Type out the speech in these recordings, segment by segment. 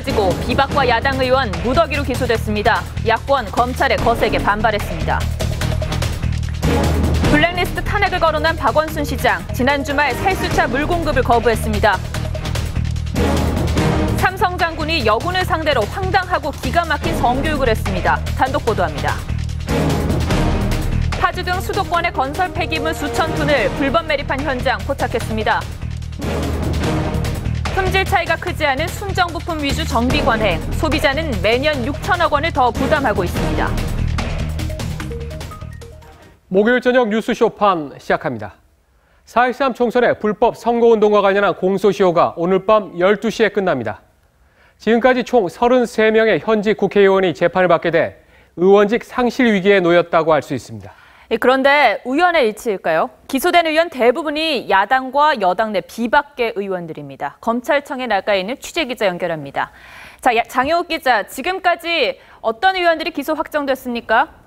빠지고 비박과 야당 의원 무더기로 기소됐습니다. 야권 검찰에 거세게 반발했습니다. 블랙리스트 탄핵을 거론한 박원순 시장 지난 주말 살수차 물 공급을 거부했습니다. 삼성 장군이 여군을 상대로 황당하고 기가 막힌 성교육을 했습니다. 단독 보도합니다. 파주 등 수도권의 건설 폐기물 수천 톤을 불법 매립한 현장 포착했습니다. 품질 차이가 크지 않은 순정 부품 위주 정비 관행, 소비자는 매년 6천억 원을 더 부담하고 있습니다. 목요일 저녁 뉴스 쇼 판 시작합니다. 4.13 총선의 불법 선거운동과 관련한 공소시효가 오늘 밤 12시에 끝납니다. 지금까지 총 33명의 현직 국회의원이 재판을 받게 돼 의원직 상실 위기에 놓였다고 할 수 있습니다. 예, 그런데 우연의 일치일까요? 기소된 의원 대부분이 야당과 여당 내 비박계 의원들입니다. 검찰청에 나가 있는 취재기자 연결합니다. 자, 야- 장효욱 기자, 지금까지 어떤 의원들이 기소 확정됐습니까?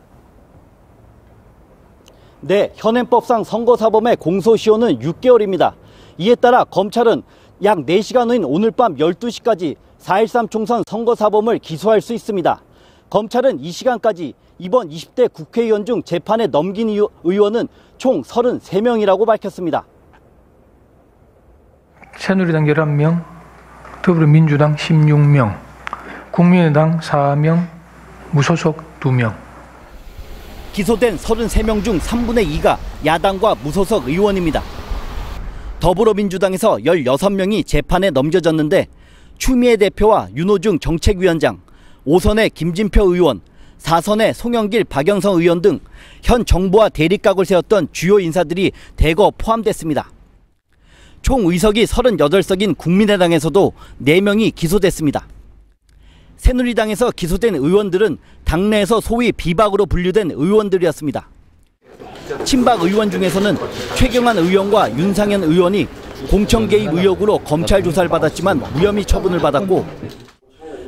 네, 현행법상 선거사범의 공소시효는 6개월입니다. 이에 따라 검찰은 약 4시간 후인 오늘 밤 12시까지 4.13 총선 선거사범을 기소할 수 있습니다. 검찰은 이 시간까지 이번 20대 국회의원 중 재판에 넘긴 의원- 의원은 총 33명이라고 밝혔습니다. 새누리당 11명, 더불어민주당 16명, 국민의당 4명, 무소속 2명. 기소된 33명 중 3분의 2가 야당과 무소속 의원입니다. 더불어민주당에서 16명이 재판에 넘겨졌는데 추미애 대표와 윤호중 정책위원장, 5선의 김진표 의원, 4선의 송영길 박영성 의원 등 현 정부와 대립각을 세웠던 주요 인사들이 대거 포함됐습니다. 총 의석이 38석인 국민의당에서도 4명이 기소됐습니다. 새누리당에서 기소된 의원들은 당내에서 소위 비박으로 분류된 의원들이었습니다. 친박 의원 중에서는 최경환 의원과 윤상현 의원이 공천 개입 의혹으로 검찰 조사를 받았지만 무혐의 처분을 받았고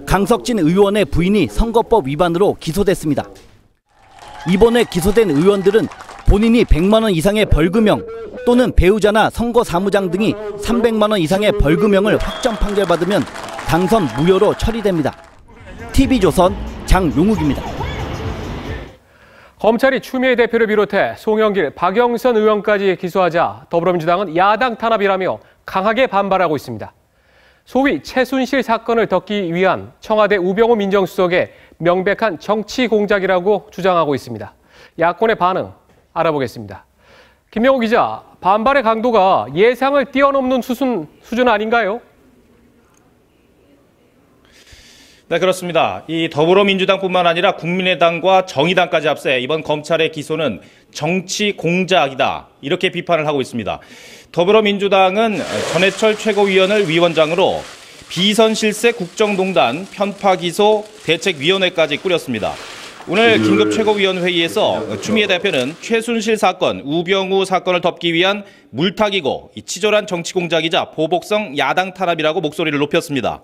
강석진 의원의 부인이 선거법 위반으로 기소됐습니다. 이번에 기소된 의원들은 본인이 100만 원 이상의 벌금형 또는 배우자나 선거 사무장 등이 300만 원 이상의 벌금형을 확정 판결받으면 당선 무효로 처리됩니다. TV조선 장용욱입니다. 검찰이 추미애 대표를 비롯해 송영길, 박영선 의원까지 기소하자 더불어민주당은 야당 탄압이라며 강하게 반발하고 있습니다. 소위 최순실 사건을 덮기 위한 청와대 우병우 민정수석의 명백한 정치 공작이라고 주장하고 있습니다. 야권의 반응 알아보겠습니다. 김명호 기자, 반발의 강도가 예상을 뛰어넘는 수준, 수준 아닌가요? 네, 그렇습니다. 이 더불어민주당뿐만 아니라 국민의당과 정의당까지 합세 이번 검찰의 기소는 정치 공작이다. 이렇게 비판을 하고 있습니다. 더불어민주당은 전해철 최고위원을 위원장으로 비선실세 국정농단 편파 기소 대책위원회까지 꾸렸습니다. 오늘 긴급 최고위원회의에서 추미애 대표는 최순실 사건, 우병우 사건을 덮기 위한 물타기고 이 치졸한 정치 공작이자 보복성 야당 탄압이라고 목소리를 높였습니다.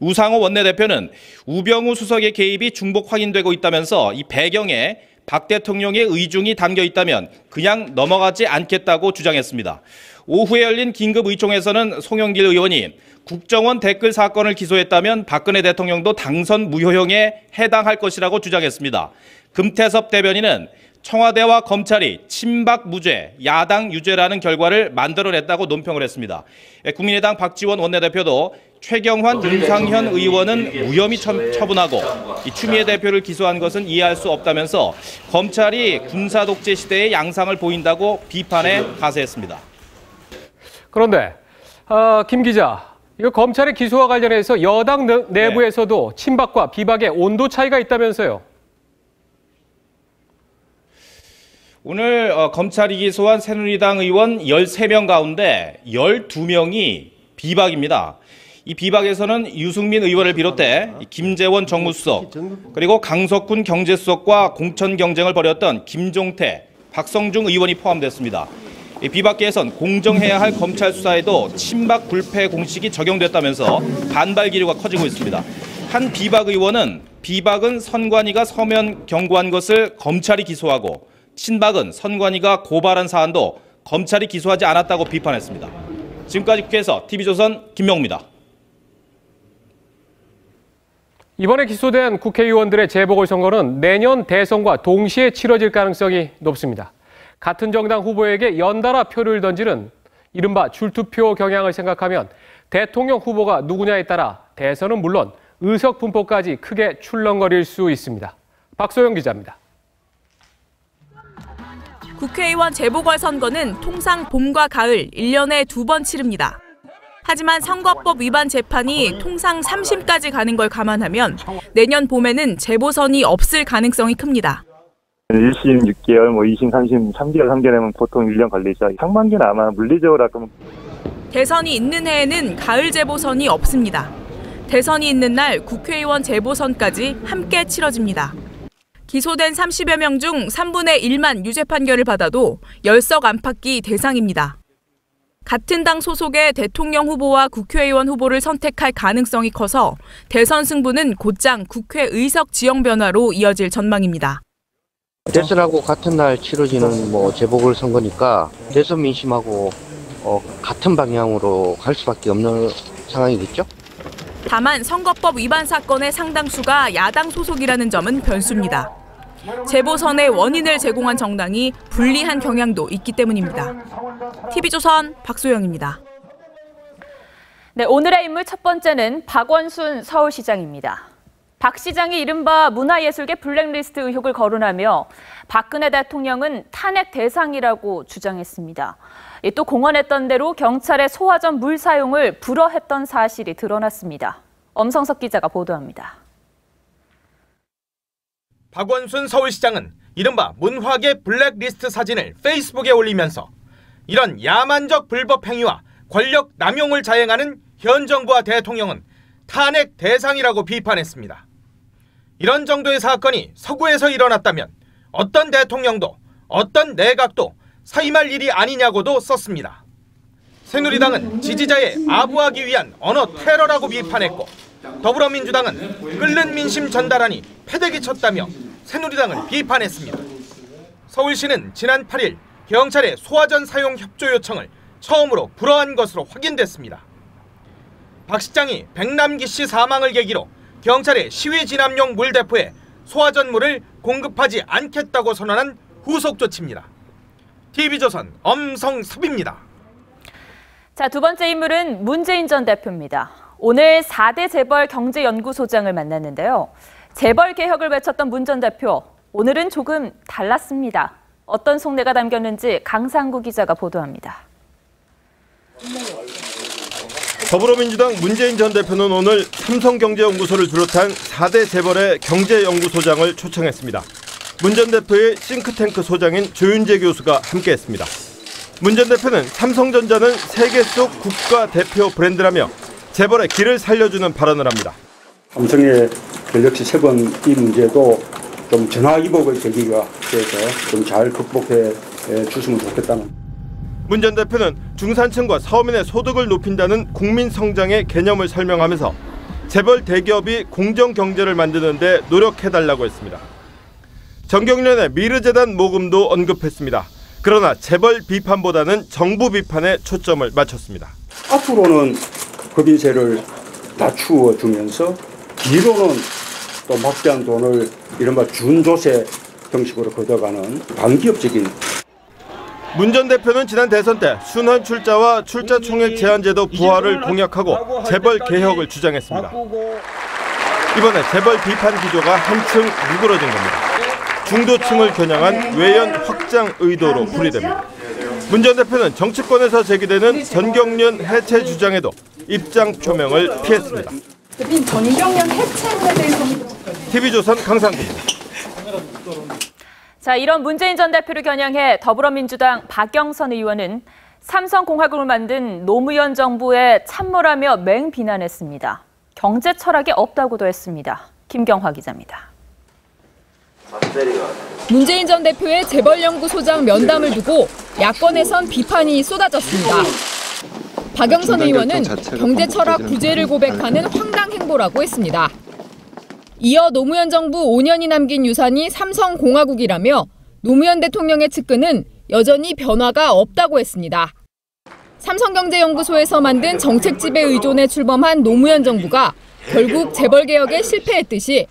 우상호 원내대표는 우병우 수석의 개입이 중복 확인되고 있다면서 이 배경에 박 대통령의 의중이 담겨 있다면 그냥 넘어가지 않겠다고 주장했습니다. 오후에 열린 긴급 의총에서는 송영길 의원이 국정원 댓글 사건을 기소했다면 박근혜 대통령도 당선 무효형에 해당할 것이라고 주장했습니다. 금태섭 대변인은 청와대와 검찰이 친박 무죄, 야당 유죄라는 결과를 만들어냈다고 논평을 했습니다. 예, 국민의당 박지원 원내대표도 최경환, 윤상현 의원은 무혐의 처- 처분하고 이 추미애 대표를 기소한 것은 이해할 수 없다면서 검찰이 군사 독재 시대의 양상을 보인다고 비판에 가세했습니다. 그런데 어, 김 기자, 이거 검찰의 기소와 관련해서 여당 내- 내부에서도 친박과 비박의 온도 차이가 있다면서요? 오늘 어, 검찰이 기소한 새누리당 의원 13명 가운데 12명이 비박입니다. 이 비박에서는 유승민 의원을 비롯해 이 김재원 정무수석 그리고 강석군 경제수석과 공천 경쟁을 벌였던 김종태, 박성중 의원이 포함됐습니다. 이 비박계에선 공정해야 할 검찰 수사에도 친박 불패 공식이 적용됐다면서 반발 기류가 커지고 있습니다. 한 비박 의원은 비박은 선관위가 서면 경고한 것을 검찰이 기소하고 친박은 선관위가 고발한 사안도 검찰이 기소하지 않았다고 비판했습니다. 지금까지 국회에서 TV조선 김명우입니다. 이번에 기소된 국회의원들의 재보궐선거는 내년 대선과 동시에 치러질 가능성이 높습니다. 같은 정당 후보에게 연달아 표를 던지는 이른바 줄투표 경향을 생각하면 대통령 후보가 누구냐에 따라 대선은 물론 의석 분포까지 크게 출렁거릴 수 있습니다. 박소영 기자입니다. 국회의원 재보궐선거는 통상 봄과 가을 1년에 두 번 치릅니다. 하지만 선거법 위반 재판이 통상 3심까지 가는 걸 감안하면 내년 봄에는 재보선이 없을 가능성이 큽니다. 1심 6개월, 뭐 2심, 3심, 3개월, 3개월이면 보통 1년 걸리죠. 상반기는 아마 물리적으로 아까 대선이 있는 해에는 가을 재보선이 없습니다. 대선이 있는 날 국회의원 재보선까지 함께 치러집니다. 기소된 30여 명 중 3분의 1만 유죄 판결을 받아도 열석 안팎이 대상입니다. 같은 당 소속의 대통령 후보와 국회의원 후보를 선택할 가능성이 커서 대선 승부는 곧장 국회 의석 지형 변화로 이어질 전망입니다. 대선하고 같은 날 치러지는 뭐 재보궐 선거니까 대선 민심하고 어, 같은 방향으로 갈 수밖에 없는 상황이겠죠? 다만 선거법 위반 사건의 상당수가 야당 소속이라는 점은 변수입니다. 재보선의 원인을 제공한 정당이 불리한 경향도 있기 때문입니다. TV조선 박소영입니다. 네, 오늘의 인물 첫 번째는 박원순 서울시장입니다. 박 시장이 이른바 문화예술계 블랙리스트 의혹을 거론하며 박근혜 대통령은 탄핵 대상이라고 주장했습니다. 또 공언했던 대로 경찰의 소화전 물 사용을 불허했던 사실이 드러났습니다. 엄성석 기자가 보도합니다. 박원순 서울시장은 이른바 문화계 블랙리스트 사진을 페이스북에 올리면서 이런 야만적 불법 행위와 권력 남용을 자행하는 현 정부와 대통령은 탄핵 대상이라고 비판했습니다. 이런 정도의 사건이 서구에서 일어났다면 어떤 대통령도 어떤 내각도 사임할 일이 아니냐고도 썼습니다. 새누리당은 지지자의 아부하기 위한 언어 테러라고 비판했고 더불어민주당은 끓는 민심 전달하니 패대기 쳤다며 새누리당을 비판했습니다. 서울시는 지난 8일 경찰의 소화전 사용 협조 요청을 처음으로 불허한 것으로 확인됐습니다. 박 시장이 백남기 씨 사망을 계기로 경찰의 시위 진압용 물대포에 소화전 물을 공급하지 않겠다고 선언한 후속 조치입니다. TV조선 엄성섭입니다. 자, 두 번째 인물은 문재인 전 대표입니다. 오늘 4대 재벌 경제연구소장을 만났는데요. 재벌 개혁을 외쳤던 문 전 대표, 오늘은 조금 달랐습니다. 어떤 속내가 담겼는지 강상구 기자가 보도합니다. 더불어민주당 문재인 전 대표는 오늘 삼성경제연구소를 비롯한 4대 재벌의 경제연구소장을 초청했습니다. 문 전 대표의 싱크탱크 소장인 조윤재 교수가 함께했습니다. 문 전 대표는 삼성전자는 세계 속 국가 대표 브랜드라며 재벌의 길을 살려주는 발언을 합니다. 삼성의 갤럭시 7이 문제도 좀 전화위복의 계기가 돼서 좀 잘 극복해 주시면 좋겠다는. 문 전 대표는 중산층과 서민의 소득을 높인다는 국민 성장의 개념을 설명하면서 재벌 대기업이 공정 경제를 만드는데 노력해달라고 했습니다. 정경련의 미르재단 모금도 언급했습니다. 그러나 재벌 비판보다는 정부 비판에 초점을 맞췄습니다. 앞으로는 법인세를 낮추어 주면서 뒤로는 또 막대한 돈을 이른바 준조세 형식으로 걷어가는 반기업적인 문 전 대표는 지난 대선 때 순환 출자와 출자 총액 제한 제도 부활을 공약하고 재벌 개혁을 주장했습니다. 이번에 재벌 비판 기조가 한층 누그러진 겁니다. 중도층을 겨냥한 외연 확장 의도로 풀이됩니다. 문 전 대표는 정치권에서 제기되는 전경련 해체 주장에도 입장 표명을 피했습니다. 대표님 전경련 해체에 대해서 TV조선 강상구입니다. 자, 이런 문재인 전 대표를 겨냥해 더불어민주당 박영선 의원은 삼성공화국을 만든 노무현 정부에 참모라며 맹비난했습니다. 경제 철학이 없다고도 했습니다. 김경화 기자입니다. 문재인 전 대표의 재벌연구소장 면담을 두고 야권에선 비판이 쏟아졌습니다. 박영선 의원은 경제 철학 구제를 고백하는 황당 행보라고 했습니다. 이어 노무현 정부 5년이 남긴 유산이 삼성공화국이라며 노무현 대통령의 측근은 여전히 변화가 없다고 했습니다. 삼성경제연구소에서 만든 정책집에 의존해 출범한 노무현 정부가 결국 재벌 개혁에 실패했듯이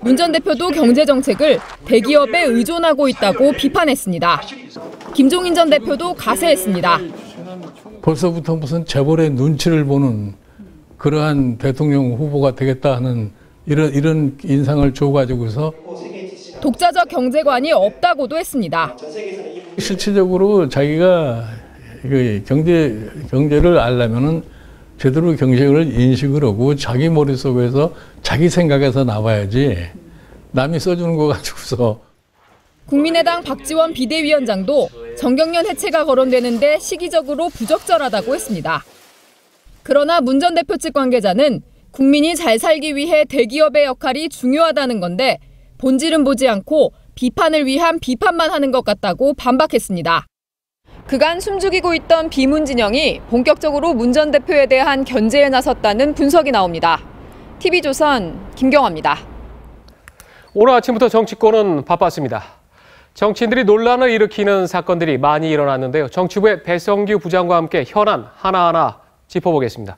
문 전 대표도 경제 정책을 대기업에 의존하고 있다고 비판했습니다. 김종인 전 대표도 가세했습니다. 벌써부터 무슨 재벌의 눈치를 보는 그러한 대통령 후보가 되겠다 하는 이런 이런 인상을 줘가지고서 독자적 경제관이 없다고도 했습니다. 실질적으로 자기가 그 경제 경제를 알려면은 제대로 경제를 인식을 하고 자기 머릿속에서 자기 생각에서 나와야지 남이 써주는 거 가지고서 국민의당 박지원 비대위원장도 정경련 해체가 거론되는데 시기적으로 부적절하다고 했습니다. 그러나 문 전 대표 측 관계자는 국민이 잘 살기 위해 대기업의 역할이 중요하다는 건데 본질은 보지 않고 비판을 위한 비판만 하는 것 같다고 반박했습니다. 그간 숨죽이고 있던 비문 진영이 본격적으로 문 전 대표에 대한 견제에 나섰다는 분석이 나옵니다. TV조선 김경화입니다. 오늘 아침부터 정치권은 바빴습니다. 정치인들이 논란을 일으키는 사건들이 많이 일어났는데요. 정치부의 배성규 부장과 함께 현안 하나하나 짚어보겠습니다.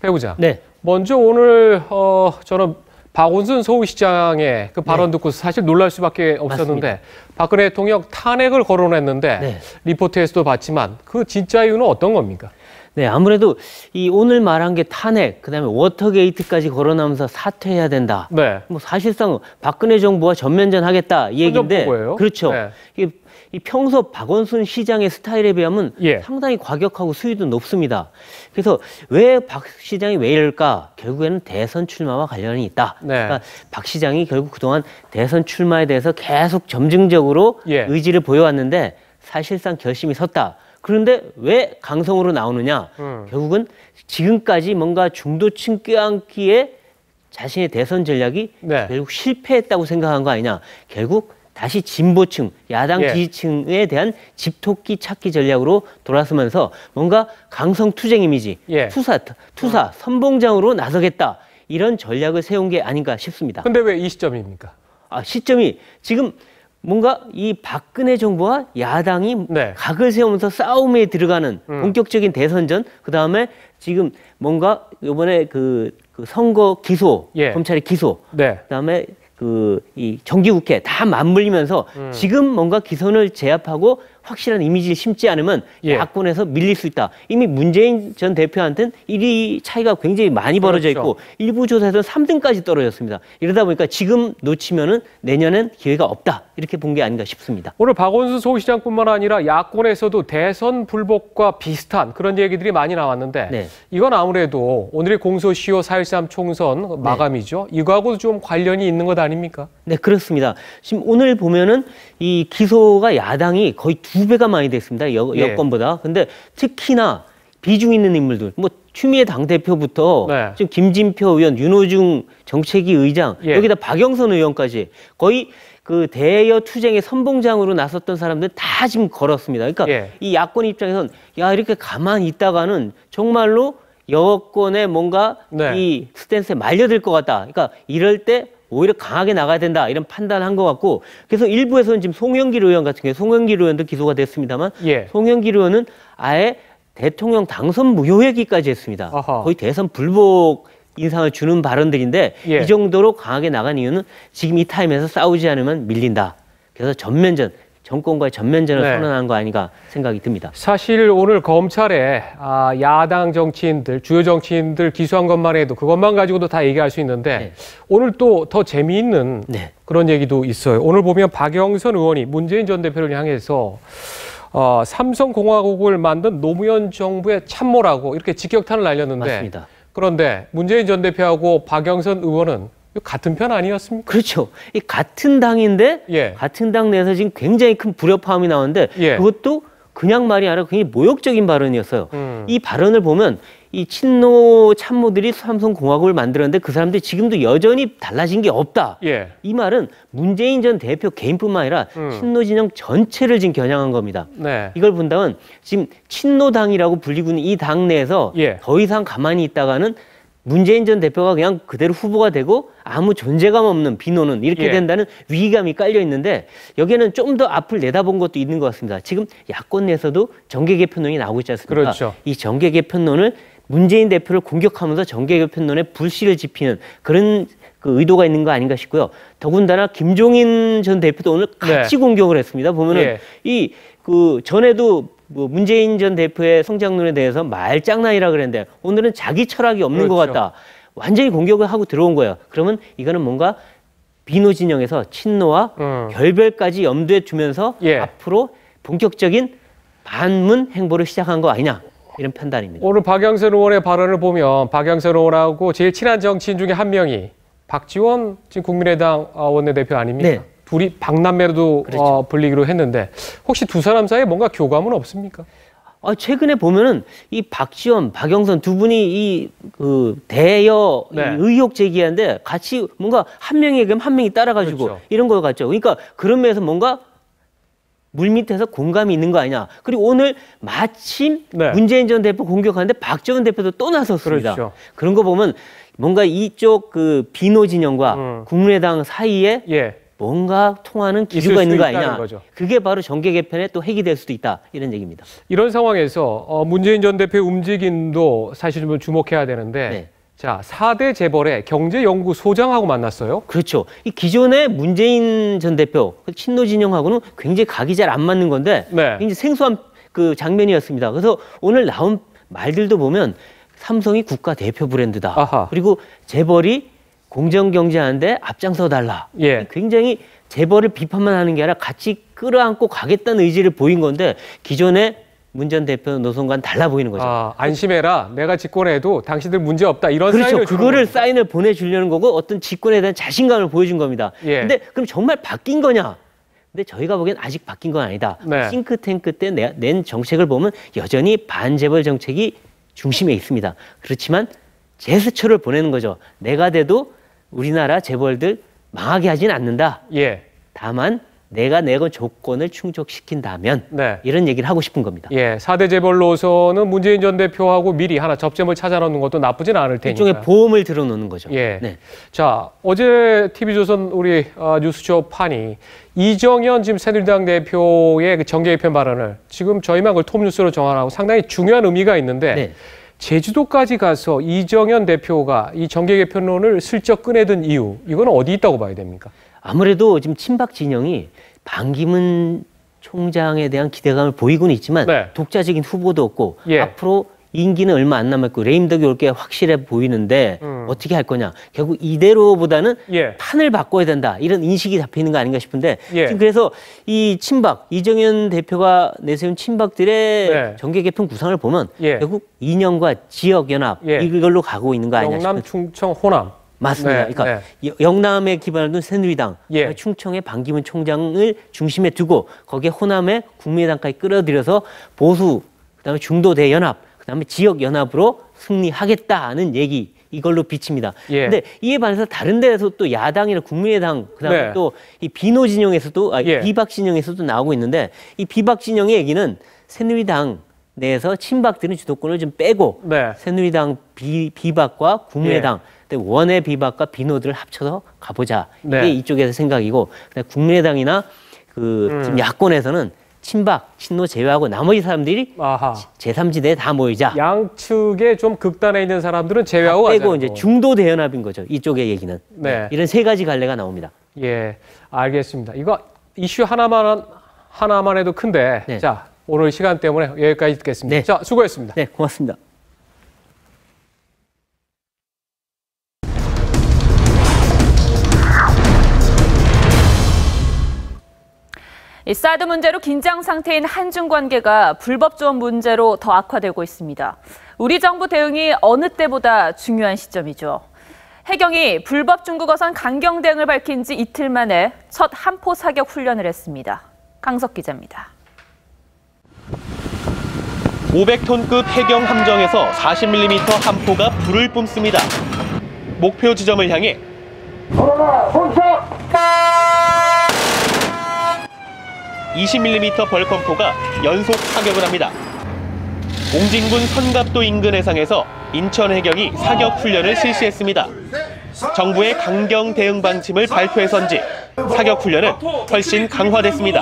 배 부장. 네. 먼저 오늘 어, 저는 박원순 서울시장의 그 발언 네. 듣고 사실 놀랄 수밖에 없었는데 맞습니다. 박근혜 대통령 탄핵을 거론했는데 네. 리포트에서도 봤지만 그 진짜 이유는 어떤 겁니까? 네, 아무래도 이 오늘 말한 게 탄핵, 그다음에 워터게이트까지 거론하면서 사퇴해야 된다. 네. 뭐 사실상 박근혜 정부와 전면전하겠다 이 얘기인데. 그렇죠. 네. 이, 이 평소 박원순 시장의 스타일에 비하면 예. 상당히 과격하고 수위도 높습니다. 그래서 왜 박 시장이 왜 이럴까? 결국에는 대선 출마와 관련이 있다. 네. 그러니까 박 시장이 결국 그동안 대선 출마에 대해서 계속 점증적으로 예. 의지를 보여왔는데 사실상 결심이 섰다. 그런데 왜 강성으로 나오느냐? 음. 결국은 지금까지 뭔가 중도층 껴안기에 자신의 대선 전략이 네. 결국 실패했다고 생각한 거 아니냐. 결국 다시 진보층, 야당 예. 지지층에 대한 집토끼 찾기 전략으로 돌아서면서 뭔가 강성 투쟁 이미지, 예. 어. 투사, 투사, 선봉장으로 나서겠다. 이런 전략을 세운 게 아닌가 싶습니다. 근데 왜 이 시점입니까? 아, 시점이 지금 뭔가 이 박근혜 정부와 야당이 네. 각을 세우면서 싸움에 들어가는 음. 본격적인 대선전, 그 다음에 지금 뭔가 이번에 그, 그 선거 기소, 예. 검찰의 기소, 네. 그 다음에 그 이 정기국회 다 맞물리면서 음. 지금 뭔가 기선을 제압하고 확실한 이미지를 심지 않으면 예. 야권에서 밀릴 수 있다. 이미 문재인 전 대표한테는 1위 차이가 굉장히 많이 벌어져 그렇죠. 있고 일부 조사에서 3등까지 떨어졌습니다. 이러다 보니까 지금 놓치면은 내년엔 기회가 없다. 이렇게 본 게 아닌가 싶습니다. 오늘 박원순 서울시장뿐만 아니라 야권에서도 대선 불복과 비슷한 그런 얘기들이 많이 나왔는데 네. 이건 아무래도 오늘이 공소시효 4.13 총선 마감이죠. 이거하고도 좀 관련이 있는 것 아닙니까? 네, 그렇습니다. 지금 오늘 보면은 이 기소가 야당이 거의 두 배가 많이 됐습니다. 여, 예. 여권보다. 근데 특히나 비중 있는 인물들, 뭐 추미애 당대표부터 네. 지금 김진표 의원, 윤호중 정책위 의장, 예. 여기다 박영선 의원까지 거의 그 대여 투쟁의 선봉장으로 나섰던 사람들 다 지금 걸었습니다. 그러니까 예. 이 야권 입장에선 야 이렇게 가만히 있다가는 정말로 여권에 뭔가 네. 이 스탠스에 말려들 것 같다. 그러니까 이럴 때 오히려 강하게 나가야 된다 이런 판단한 것 같고 그래서 일부에서는 지금 송영길 의원 같은 경우에 송영길 의원도 기소가 됐습니다만 예. 송영길 의원은 아예 대통령 당선 무효회기까지 했습니다. 아하. 거의 대선 불복 인상을 주는 발언들인데 예. 이 정도로 강하게 나간 이유는 지금 이 타임에서 싸우지 않으면 밀린다. 그래서 전면전 정권과의 전면전을 네. 선언한 거 아닌가 생각이 듭니다. 사실 오늘 검찰에 아, 야당 정치인들, 주요 정치인들 기소한 것만 해도 그것만 가지고도 다 얘기할 수 있는데 네. 오늘 또 더 재미있는 네. 그런 얘기도 있어요. 오늘 보면 박영선 의원이 문재인 전 대표를 향해서 어, 삼성공화국을 만든 노무현 정부의 참모라고 이렇게 직격탄을 날렸는데 맞습니다. 그런데 문재인 전 대표하고 박영선 의원은 같은 편 아니었습니까? 그렇죠. 이 같은 당인데 예. 같은 당 내에서 지금 굉장히 큰 불협화음이 나오는데 예. 그것도 그냥 말이 아니라 굉장히 모욕적인 발언이었어요. 음. 이 발언을 보면 이 친노 참모들이 삼성공화국을 만들었는데 그 사람들이 지금도 여전히 달라진 게 없다. 예. 이 말은 문재인 전 대표 개인뿐만 아니라 음. 친노 진영 전체를 지금 겨냥한 겁니다. 네. 이걸 본다면 지금 친노당이라고 불리고 있는 이 당 내에서 예. 더 이상 가만히 있다가는 문재인 전 대표가 그냥 그대로 후보가 되고 아무 존재감 없는 비노는 이렇게 예. 된다는 위기감이 깔려 있는데 여기에는 좀 더 앞을 내다본 것도 있는 것 같습니다. 지금 야권 내에서도 정계 개편론이 나오고 있지 않습니까? 그렇죠. 이 정계 개편론을 문재인 대표를 공격하면서 정계 개편론에 불씨를 지피는 그런 그 의도가 있는 거 아닌가 싶고요. 더군다나 김종인 전 대표도 오늘 같이 공격을 했습니다. 보면은 예. 이그 전에도 뭐 문재인 전 대표의 성장론에 대해서 말장난이라 그랬는데 오늘은 자기 철학이 없는 것 그렇죠. 같다. 완전히 공격을 하고 들어온 거예요. 그러면 이거는 뭔가 비노 진영에서 친노와 음. 결별까지 염두에 두면서 예. 앞으로 본격적인 반문 행보를 시작한 거 아니냐 이런 판단입니다. 오늘 박영선 의원의 발언을 보면 박영선 의원하고 제일 친한 정치인 중에 한 명이 박지원 지금 국민의당 어, 원내대표 아닙니까? 네. 둘이 박남매로도 그렇죠. 어, 불리기로 했는데 혹시 두 사람 사이에 뭔가 교감은 없습니까? 아, 최근에 보면은 이 박지원, 박영선 두 분이 이그 대여 이 네. 의혹 제기하는데 같이 뭔가 한 명이 얘기하면 한 명이 따라가지고 그렇죠. 이런 거 같죠. 그러니까 그런 면에서 뭔가 물 밑에서 공감이 있는 거 아니냐. 그리고 오늘 마침 네. 문재인 전 대표 공격하는데 박지원 대표도 또 나섰습니다. 그렇죠. 그런 거 보면 뭔가 이쪽 그 비노 진영과 음. 국민의당 사이에 예. 뭔가 통하는 기류가 있는 수거 아니냐. 거죠. 그게 바로 정계 개편의 또 핵이 될 수도 있다. 이런 얘기입니다. 이런 상황에서 어, 문재인 전 대표의 움직임도 사실 좀 주목해야 되는데 네. 자, 4대 재벌의 경제연구소장하고 만났어요. 그렇죠. 이 기존의 문재인 전 대표 그 친노 진영하고는 굉장히 각이 잘 안 맞는 건데 네. 굉장히 생소한 그 장면이었습니다. 그래서 오늘 나온 말들도 보면 삼성이 국가 대표 브랜드다. 아하. 그리고 재벌이 공정 경제하는데 앞장서 달라. 예. 굉장히 재벌을 비판만 하는 게 아니라 같이 끌어안고 가겠다는 의지를 보인 건데 기존의 문전 대표 노선과는 달라 보이는 거죠. 아, 안심해라. 내가 집권해도 당신들 문제 없다. 이런 그렇죠. 사인을 그거를. 사인을 보내 주려는 거고 어떤 집권에 대한 자신감을 보여준 겁니다. 예. 근데 그럼 정말 바뀐 거냐? 근데 저희가 보기엔 아직 바뀐 건 아니다. 네. 싱크탱크 때 내- 낸 정책을 보면 여전히 반재벌 정책이 중심에 있습니다. 그렇지만 제스처를 보내는 거죠. 내가 돼도 우리나라 재벌들 망하게 하진 않는다. 예. 다만 내가 내건 조건을 충족시킨다면 네. 이런 얘기를 하고 싶은 겁니다. 예, 4대 재벌로서는 문재인 전 대표하고 미리 하나 접점을 찾아놓는 것도 나쁘진 않을 테니까. 일종의 보험을 들어놓는 거죠. 예. 네. 자, 어제 TV조선 우리 어, 뉴스쇼 판이 이정현 지금 새누리당 대표의 그 정계 개편 발언을 지금 저희만 그걸 톱뉴스로 정하고 상당히 중요한 의미가 있는데 네. 제주도까지 가서 이정현 대표가 이 정계 개편론을 슬쩍 꺼내든 이유 이거는 어디 있다고 봐야 됩니까? 아무래도 지금 친박 진영이 반기문 총장에 대한 기대감을 보이고는 있지만 네. 독자적인 후보도 없고 예. 앞으로 임기는 얼마 안 남았고 레임덕이 올 게 확실해 보이는데 음. 어떻게 할 거냐 결국 이대로보다는 예. 판을 바꿔야 된다 이런 인식이 잡혀 있는 거 아닌가 싶은데 예. 지금 그래서 이 친박 이정현 대표가 내세운 친박들의 네. 정계 개편 구상을 보면 예. 결국 이념과 지역 연합 예. 이걸로 가고 있는 거 아니냐 영남, 싶은 충청, 호남. 맞습니다. 네, 그러니까 여- 영남에 기반을 둔 새누리당, 예. 충청의 반기문 총장을 중심에 두고 거기에 호남의 국민의당까지 끌어들여서 보수, 그다음에 중도 대연합, 그다음에 지역 연합으로 승리하겠다는 얘기 이걸로 비칩니다. 예. 근데 이에 반해서 다른 데에서 또 야당이나 국민의당, 그다음에 네. 또이 비노 진영에서도 아, 예. 비박 진영에서도 나오고 있는데 이 비박 진영의 얘기는 새누리당 내에서 친박들은 주도권을 좀 빼고 네. 새누리당 비, 비박과 국민의당 근데 원의 비박과 비노들을 합쳐서 가보자 이게 네. 이쪽에서 생각이고 국민의당이나 그 음. 지금 야권에서는 친박 친노 제외하고 나머지 사람들이 아하. 제3지대에 다 모이자 양측에 좀 극단에 있는 사람들은 제외하고 빼고 이제 거. 중도 대연합인 거죠 이쪽의 얘기는 네. 이런 세 가지 갈래가 나옵니다. 예, 알겠습니다. 이거 이슈 하나만 하나만 해도 큰데 네. 자 오늘 시간 때문에 여기까지 듣겠습니다. 네. 자 수고했습니다. 네 고맙습니다. 사드 문제로 긴장 상태인 한중 관계가 불법 조업 문제로 더 악화되고 있습니다. 우리 정부 대응이 어느 때보다 중요한 시점이죠. 해경이 불법 중국어선 강경 대응을 밝힌 지 이틀 만에 첫 한포 사격 훈련을 했습니다. 강석 기자입니다. 500톤급 해경 함정에서 40mm 함포가 불을 뿜습니다. 목표 지점을 향해 20mm 벌컴포가 연속 사격을 합니다. 옹진군 선갑도 인근 해상에서 인천 해경이 사격 훈련을 실시했습니다. 정부의 강경 대응 방침을 발표해선지 사격 훈련은 훨씬 강화됐습니다.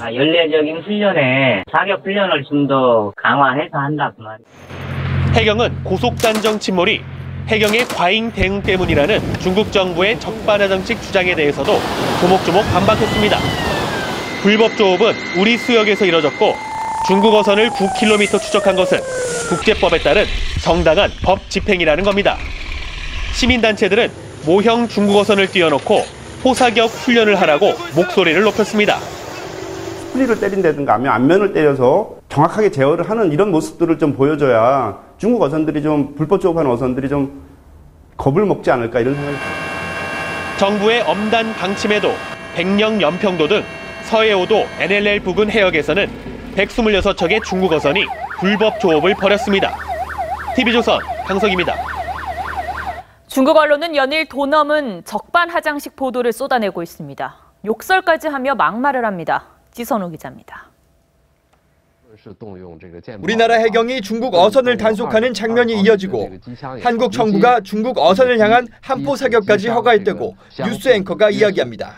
아, 연례적인 훈련에 사격 훈련을 좀 더 강화해서 한다 그 말. 해경은 고속단정 침몰이 해경의 과잉 대응 때문이라는 중국 정부의 적반하 정책 주장에 대해서도 조목조목 반박했습니다. 불법 조업은 우리 수역에서 이뤄졌고 중국 어선을 9km 추적한 것은 국제법에 따른 정당한 법 집행이라는 겁니다. 시민단체들은 모형 중국 어선을 띄워놓고 포사격 훈련을 하라고 목소리를 높였습니다. 스프리를 때린다든가 하면 앞면을 때려서 정확하게 제어를 하는 이런 모습들을 좀 보여줘야 중국 어선들이 좀 불법 조업하는 어선들이 좀 겁을 먹지 않을까 이런 생각이 듭니다. 정부의 엄단 방침에도 백령 연평도 등 서해오도 NLL 부근 해역에서는 126척의 중국 어선이 불법 조업을 벌였습니다. TV조선 강석입니다. 중국 언론은 연일 도넘은 적반하장식 보도를 쏟아내고 있습니다. 욕설까지 하며 막말을 합니다. 지선우 기자입니다. 우리나라 해경이 중국 어선을 단속하는 장면이 이어지고 한국 정부가 중국 어선을 향한 한포 사격까지 허가했다고 뉴스 앵커가 이야기합니다.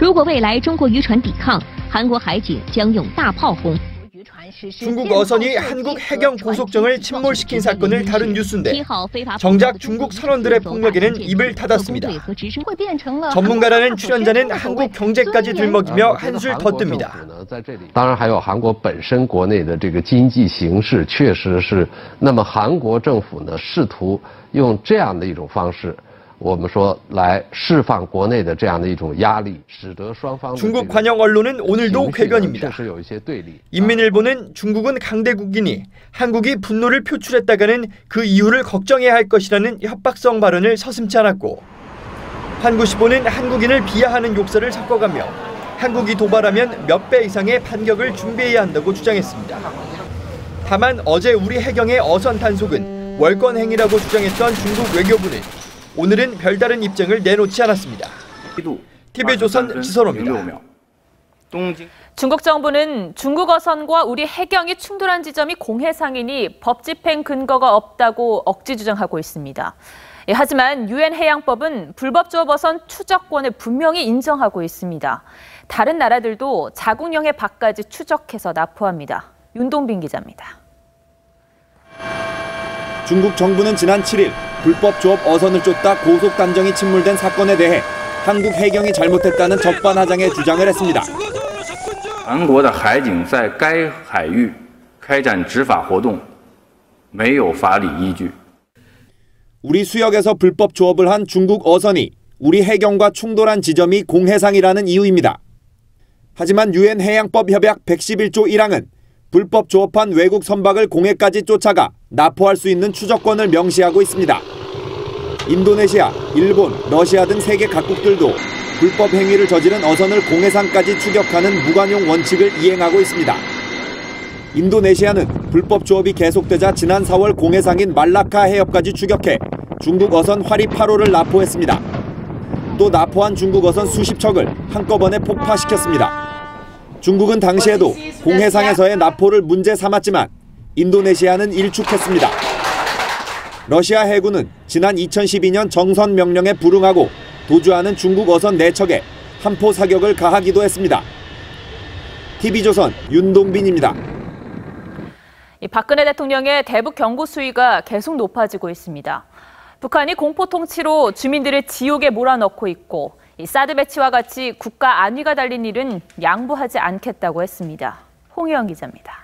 如果未来中国渔船抵抗，韩国海警将用大炮轰。 중국 어선이 한국 해경 고속정을 침몰시킨 사건을 다룬 뉴스인데 정작 중국 선원들의 폭력에는 입을 닫았습니다. 전문가라는 출연자는 한국 경제까지 들먹이며 한술 더 뜹니다. 当然还有韩国本身国内的这个经济形势确实是，那么韩国政府呢试图用这样的一种方式。 중국 관영 언론은 오늘도 궤변입니다. 인민일보는 중국은 강대국이니 한국이 분노를 표출했다가는 그 이유를 걱정해야 할 것이라는 협박성 발언을 서슴지 않았고 한구시보는 한국인을 비하하는 욕설을 섞어가며 한국이 도발하면 몇 배 이상의 반격을 준비해야 한다고 주장했습니다. 다만 어제 우리 해경의 어선 단속은 월권 행위라고 주장했던 중국 외교부는 오늘은 별다른 입장을 내놓지 않았습니다. TV조선 지선호입니다. 중국 정부는 중국 어선과 우리 해경이 충돌한 지점이 공해상이니 법 집행 근거가 없다고 억지 주장하고 있습니다. 예, 하지만 유엔 해양법은 불법 조업 어선 추적권을 분명히 인정하고 있습니다. 다른 나라들도 자국영해 밖까지 추적해서 납포합니다. 윤동빈 기자입니다. 중국 정부는 지난 7일 불법 조업 어선을 쫓다 고속 단정이 침몰된 사건에 대해 한국 해경이 잘못했다는 적반하장의 주장을 했습니다. 韩国的海警在该海域开展执法活动没有法理依据。 우리 수역에서 불법 조업을 한 중국 어선이 우리 해경과 충돌한 지점이 공해상이라는 이유입니다. 하지만 유엔 해양법 협약 111조 1항은 불법 조업한 외국 선박을 공해까지 쫓아가 납포할 수 있는 추적권을 명시하고 있습니다. 인도네시아, 일본, 러시아 등 세계 각국들도 불법 행위를 저지른 어선을 공해상까지 추격하는 무관용 원칙을 이행하고 있습니다. 인도네시아는 불법 조업이 계속되자 지난 4월 공해상인 말라카 해협까지 추격해 중국 어선 화리 8호를 납포했습니다. 또 납포한 중국 어선 수십 척을 한꺼번에 폭파시켰습니다. 중국은 당시에도 공해상에서의 납포를 문제 삼았지만 인도네시아는 일축했습니다. 러시아 해군은 지난 2012년 정선 명령에 불응하고 도주하는 중국 어선 4척에 한포 사격을 가하기도 했습니다. TV조선 윤동빈입니다. 박근혜 대통령의 대북 경고 수위가 계속 높아지고 있습니다. 북한이 공포 통치로 주민들을 지옥에 몰아넣고 있고 사드 배치와 같이 국가 안위가 달린 일은 양보하지 않겠다고 했습니다. 홍혜영 기자입니다.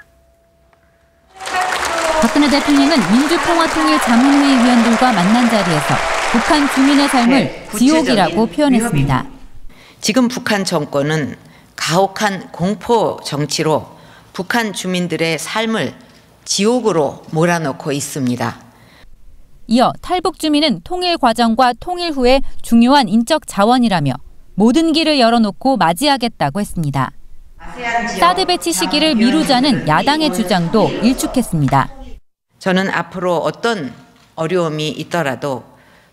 박근혜 대통령은 민주평화통일 자문회의 위원들과 만난 자리에서 북한 주민의 삶을 네, 지옥이라고 표현했습니다. 지금 북한 정권은 가혹한 공포 정치로 북한 주민들의 삶을 지옥으로 몰아넣고 있습니다. 이어 탈북 주민은 통일 과정과 통일 후에 중요한 인적 자원이라며 모든 길을 열어놓고 맞이하겠다고 했습니다. 사드 배치 시기를 미루자는 야당의 주장도 일축했습니다. 저는 앞으로 어떤 어려움이 있더라도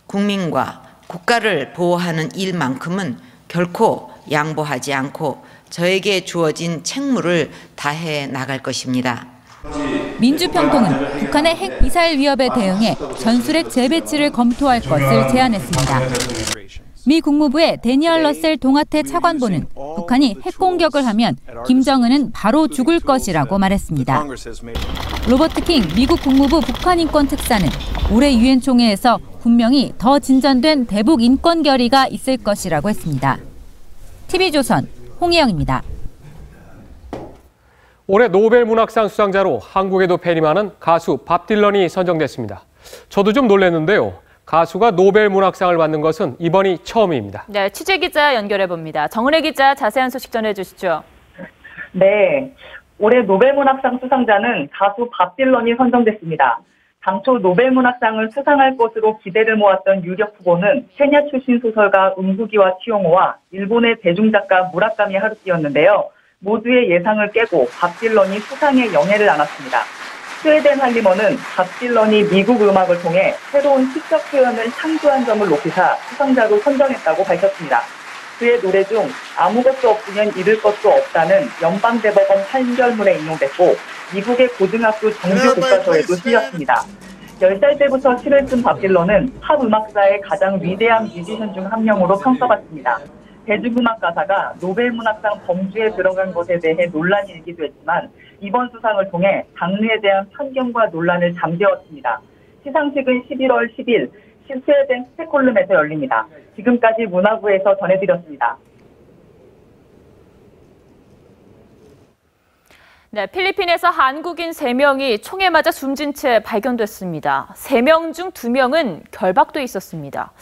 국민과 국가를 보호하는 일만큼은 결코 양보하지 않고 저에게 주어진 책무를 다해 나갈 것입니다. 민주평통은 북한의 핵 미사일 위협에 대응해 전술핵 재배치를 검토할 것을 제안했습니다. 미 국무부의 데니얼 러셀 동아태 차관보는 북한이 핵 공격을 하면 김정은은 바로 죽을 것이라고 말했습니다. 로버트 킹 미국 국무부 북한 인권 특사는 올해 유엔 총회에서 분명히 더 진전된 대북 인권 결의가 있을 것이라고 했습니다. TV조선 홍혜영입니다. 올해 노벨 문학상 수상자로 한국에도 팬이 많은 가수 밥 딜런이 선정됐습니다. 저도 좀 놀랐는데요. 가수가 노벨 문학상을 받는 것은 이번이 처음입니다. 네, 취재 기자 연결해 봅니다. 정은혜 기자 자세한 소식 전해 주시죠. 네, 올해 노벨 문학상 수상자는 가수 밥 딜런이 선정됐습니다. 당초 노벨 문학상을 수상할 것으로 기대를 모았던 유력 후보는 케냐 출신 소설가 음구기와 치용호와 일본의 대중작가 무라카미 하루키였는데요. 모두의 예상을 깨고 밥 딜런이 수상의 영예를 안았습니다. 스웨덴 할리머는 밥 딜런이 미국 음악을 통해 새로운 시적 표현을 창조한 점을 높이사 수상자로 선정했다고 밝혔습니다. 그의 노래 중 아무것도 없으면 잃을 것도 없다는 연방대법원 판결문에 인용됐고 미국의 고등학교 정규 교과서에도 실렸습니다. 10살 때부터 시를 쓴 밥 딜런은 팝 음악사의 가장 위대한 뮤지션 중 한 명으로 평가받습니다. 대중음악 가사가 노벨 문학상 범주에 들어간 것에 대해 논란이 일기도 했지만 이번 수상을 통해 장르에 대한 편견과 논란을 잠재웠습니다. 시상식은 11월 10일 스웨덴 스테콜름에서 열립니다. 지금까지 문화부에서 전해드렸습니다. 네, 필리핀에서 한국인 3명이 총에 맞아 숨진 채 발견됐습니다. 3명 중 2명은 결박돼 있었습니다.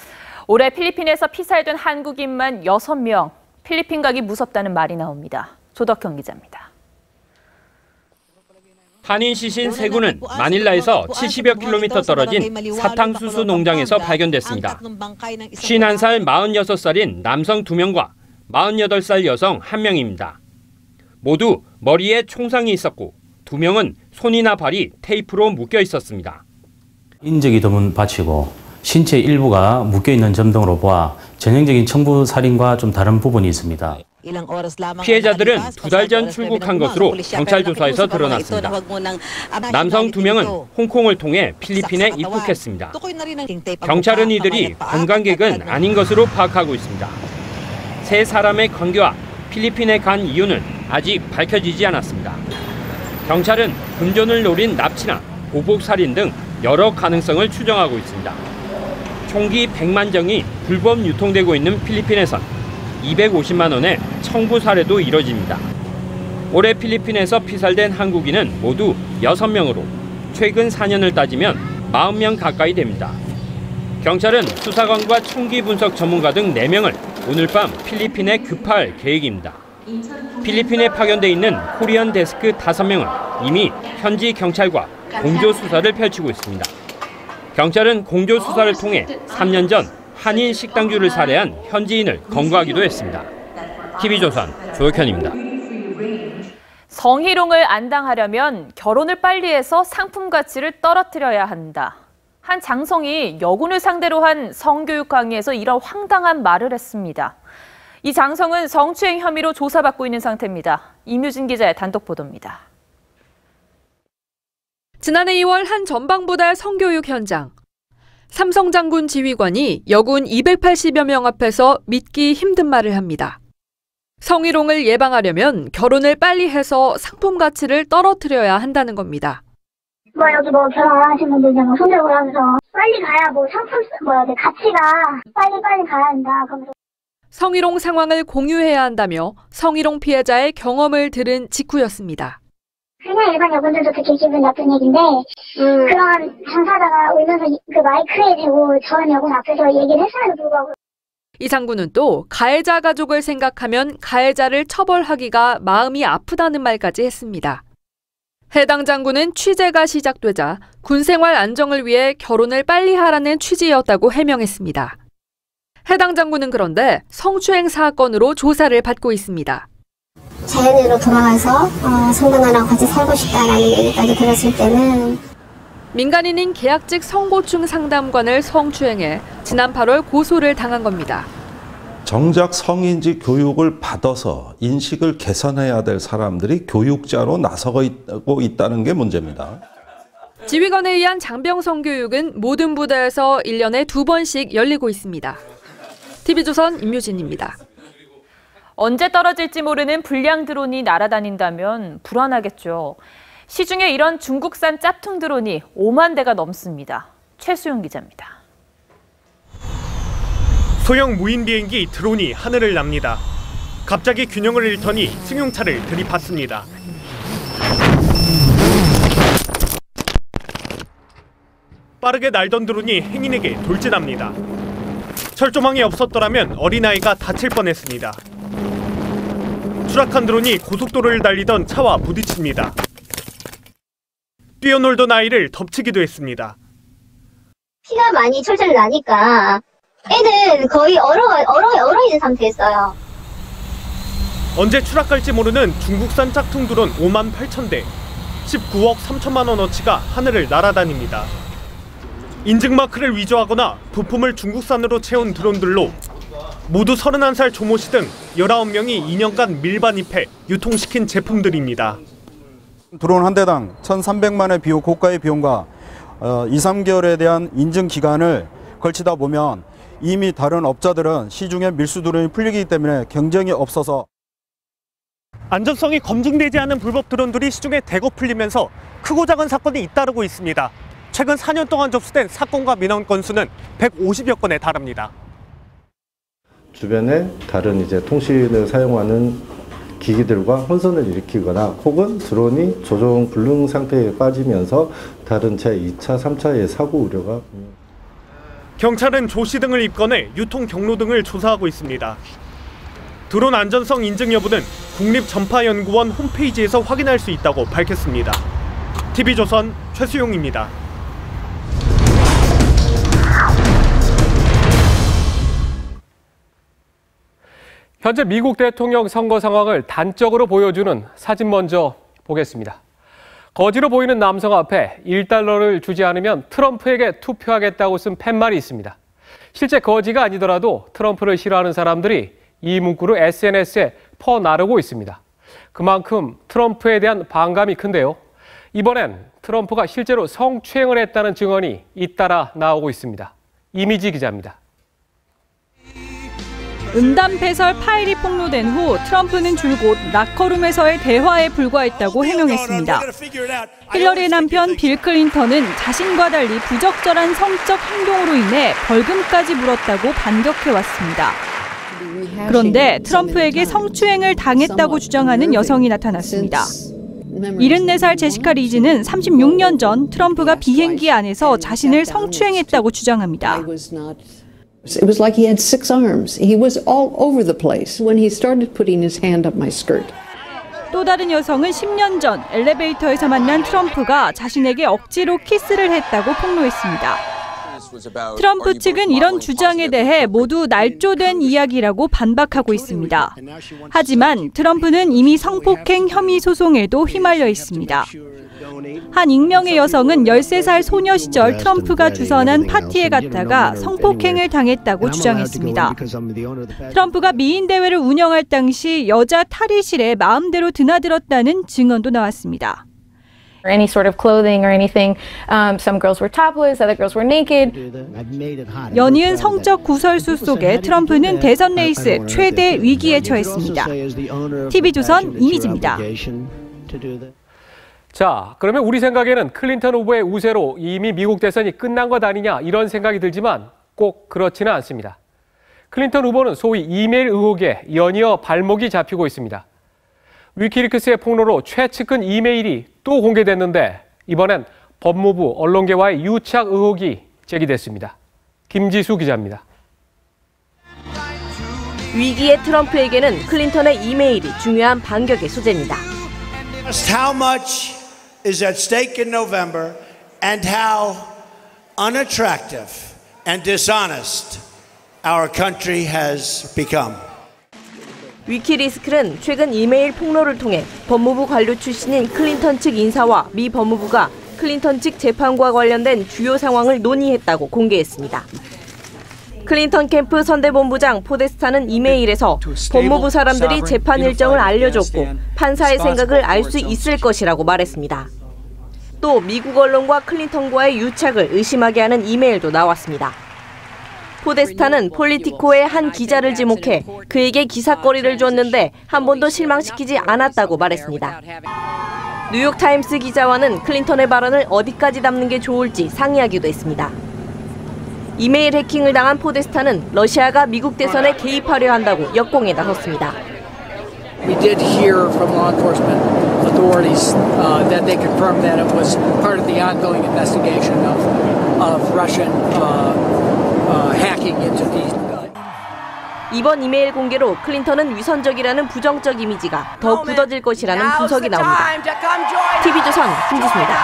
올해 필리핀에서 피살된 한국인만 6명, 필리핀 가기 무섭다는 말이 나옵니다. 조덕형 기자입니다. 한인 시신 세 구는 마닐라에서 70여 킬로미터 떨어진 사탕수수 농장에서 발견됐습니다. 51살, 46살인 남성 2명과 48살 여성 1명입니다. 모두 머리에 총상이 있었고 2명은 손이나 발이 테이프로 묶여 있었습니다. 인적이 드문 밭이고 신체 일부가 묶여 있는 점 등으로 보아 전형적인 청부 살인과 좀 다른 부분이 있습니다. 피해자들은 두 달 전 출국한 것으로 경찰 조사에서 드러났습니다. 남성 두 명은 홍콩을 통해 필리핀에 입국했습니다. 경찰은 이들이 관광객은 아닌 것으로 파악하고 있습니다. 세 사람의 관계와 필리핀에 간 이유는 아직 밝혀지지 않았습니다. 경찰은 금전을 노린 납치나 보복 살인 등 여러 가능성을 추정하고 있습니다. 총기 100만 정이 불법 유통되고 있는 필리핀에선 250만 원의 청부 사례도 이뤄집니다. 올해 필리핀에서 피살된 한국인은 모두 6명으로 최근 4년을 따지면 40명 가까이 됩니다. 경찰은 수사관과 총기 분석 전문가 등 4명을 오늘 밤 필리핀에 급파할 계획입니다. 필리핀에 파견돼 있는 코리안 데스크 5명은 이미 현지 경찰과 공조 수사를 펼치고 있습니다. 경찰은 공조 수사를 통해 3년 전 한인 식당주를 살해한 현지인을 검거하기도 했습니다. TV조선 조혁현입니다. 성희롱을 안 당하려면 결혼을 빨리 해서 상품 가치를 떨어뜨려야 한다. 한 장성이 여군을 상대로 한 성교육 강의에서 이런 황당한 말을 했습니다. 이 장성은 성추행 혐의로 조사받고 있는 상태입니다. 이뮤진 기자의 단독 보도입니다. 지난해 2월 한 전방부달 성교육 현장. 삼성 장군 지휘관이 여군 280여 명 앞에서 믿기 힘든 말을 합니다. 성희롱을 예방하려면 결혼을 빨리 해서 상품 가치를 떨어뜨려야 한다는 겁니다. 뭐 여기 뭐 결혼 안 하신 분들 뭐 손들고 하면서 빨리 가야 뭐 상품 뭐야 가치가 빨리 빨리 가야 한다. 그러면서 성희롱 상황을 공유해야 한다며 성희롱 피해자의 경험을 들은 직후였습니다. 그냥 일반 여군들도 듣기 기분 나쁜 얘기인데 음. 그런 당사자가 울면서 그 마이크에 대고 전 여군 앞에서 얘기를 했음에도 불구하고 이 장군은 또 가해자 가족을 생각하면 가해자를 처벌하기가 마음이 아프다는 말까지 했습니다. 해당 장군은 취재가 시작되자 군생활 안정을 위해 결혼을 빨리 하라는 취지였다고 해명했습니다. 해당 장군은 그런데 성추행 사건으로 조사를 받고 있습니다. 자연으로 돌아와서 어, 성당나라와 같이 살고 싶다라는 얘기까지 들었을 때는 민간인인 계약직 성고충 상담관을 성추행해 지난 8월 고소를 당한 겁니다. 정작 성인지 교육을 받아서 인식을 개선해야 될 사람들이 교육자로 나서고 있다는 게 문제입니다. 지휘관에 의한 장병 성 교육은 모든 부대에서 1년에 두 번씩 열리고 있습니다. TV조선 임유진입니다. 언제 떨어질지 모르는 불량 드론이 날아다닌다면 불안하겠죠. 시중에 이런 중국산 짭퉁 드론이 5만 대가 넘습니다. 최수용 기자입니다. 소형 무인 비행기 드론이 하늘을 납니다. 갑자기 균형을 잃더니 승용차를 들이받습니다. 빠르게 날던 드론이 행인에게 돌진합니다. 철조망이 없었더라면 어린아이가 다칠 뻔했습니다. 추락한 드론이 고속도로를 달리던 차와 부딪힙니다. 뛰어놀던 아이를 덮치기도 했습니다. 피가 많이 철철 나니까 애는 거의 얼어, 얼어, 얼어 있는 상태였어요. 언제 추락할지 모르는 중국산 짝퉁 드론 5만 8천 대, 19억 3천만 원어치가 하늘을 날아다닙니다. 인증 마크를 위조하거나 부품을 중국산으로 채운 드론들로 모두 31살 조모 씨 등 19명이 2년간 밀반입해 유통시킨 제품들입니다. 드론 한 대당 1,300만의 비용, 고가의 비용과 어, 2, 3개월에 대한 인증 기간을 걸치다 보면 이미 다른 업자들은 시중에 밀수 드론이 풀리기 때문에 경쟁이 없어서 안전성이 검증되지 않은 불법 드론들이 시중에 대거 풀리면서 크고 작은 사건이 잇따르고 있습니다. 최근 4년 동안 접수된 사건과 민원 건수는 150여 건에 달합니다. 주변에 다른 이제 통신을 사용하는 기기들과 혼선을 일으키거나 혹은 드론이 조종 불능 상태에 빠지면서 다른 제 2차, 3차의 사고 우려가 경찰은 조시 등을 입건해 유통 경로 등을 조사하고 있습니다. 드론 안전성 인증 여부는 국립전파연구원 홈페이지에서 확인할 수 있다고 밝혔습니다. TV조선 최수용입니다. 현재 미국 대통령 선거 상황을 단적으로 보여주는 사진 먼저 보겠습니다. 거지로 보이는 남성 앞에 1달러를 주지 않으면 트럼프에게 투표하겠다고 쓴 팻말이 있습니다. 실제 거지가 아니더라도 트럼프를 싫어하는 사람들이 이 문구를 SNS에 퍼나르고 있습니다. 그만큼 트럼프에 대한 반감이 큰데요. 이번엔 트럼프가 실제로 성추행을 했다는 증언이 잇따라 나오고 있습니다. 이미지 기자입니다. 음담 배설 파일이 폭로된 후 트럼프는 줄곧 라커룸에서의 대화에 불과했다고 해명했습니다. 힐러리의 남편 빌 클린턴은 자신과 달리 부적절한 성적 행동으로 인해 벌금까지 물었다고 반격해왔습니다. 그런데 트럼프에게 성추행을 당했다고 주장하는 여성이 나타났습니다. 74살 제시카 리즈는 36년 전 트럼프가 비행기 안에서 자신을 성추행했다고 주장합니다. It was like he had six arms. He was all over the place when he started putting his hand up my skirt. 또 다른 여성은 10년 전 엘리베이터에서 만난 트럼프가 자신에게 억지로 키스를 했다고 폭로했습니다. 트럼프 측은 이런 주장에 대해 모두 날조된 이야기라고 반박하고 있습니다. 하지만 트럼프는 이미 성폭행 혐의 소송에도 휘말려 있습니다. 한 익명의 여성은 13살 소녀 시절 트럼프가 주선한 파티에 갔다가 성폭행을 당했다고 주장했습니다. 트럼프가 미인 대회를 운영할 당시 여자 탈의실에 마음대로 드나들었다는 증언도 나왔습니다. Or any sort of clothing or anything. Um, some girls were topless, other girls were naked. 연이은 성적 구설수 속에 트럼프는 대선 레이스 최대 위기에 처했습니다. TV조선 이미지입니다. 자, 그러면 우리 생각에는 클린턴 후보의 우세로 이미 미국 대선이 끝난 것 아니냐 이런 생각이 들지만 꼭 그렇지는 않습니다. 클린턴 후보는 소위 이메일 의혹에 연이어 발목이 잡히고 있습니다. 위키리크스의 폭로로 최측근 이메일이 또 공개됐는데 이번엔 법무부 언론계와의 유착 의혹이 제기됐습니다. 김지수 기자입니다. 위기의 트럼프에게는 클린턴의 이메일이 중요한 반격의 소재입니다. How much is at stake in November and how unattractive and dishonest our country has become. 위키리크스는 최근 이메일 폭로를 통해 법무부 관료 출신인 클린턴 측 인사와 미 법무부가 클린턴 측 재판과 관련된 주요 상황을 논의했다고 공개했습니다. 클린턴 캠프 선대본부장 포데스타는 이메일에서 법무부 사람들이 재판 일정을 알려줬고 판사의 생각을 알 수 있을 것이라고 말했습니다. 또 미국 언론과 클린턴과의 유착을 의심하게 하는 이메일도 나왔습니다. 포데스타는 폴리티코의 한 기자를 지목해 그에게 기사거리를 줬는데 한 번도 실망시키지 않았다고 말했습니다. 뉴욕타임스 기자와는 클린턴의 발언을 어디까지 담는 게 좋을지 상의하기도 했습니다. 이메일 해킹을 당한 포데스타는 러시아가 미국 대선에 개입하려 한다고 역공에 나섰습니다. Hacking into these. 이번 이메일 공개로 클린턴은 위선적이라는 부정적 이미지가 더 굳어질 것이라는 분석이 나옵니다. TV조선 김지수입니다.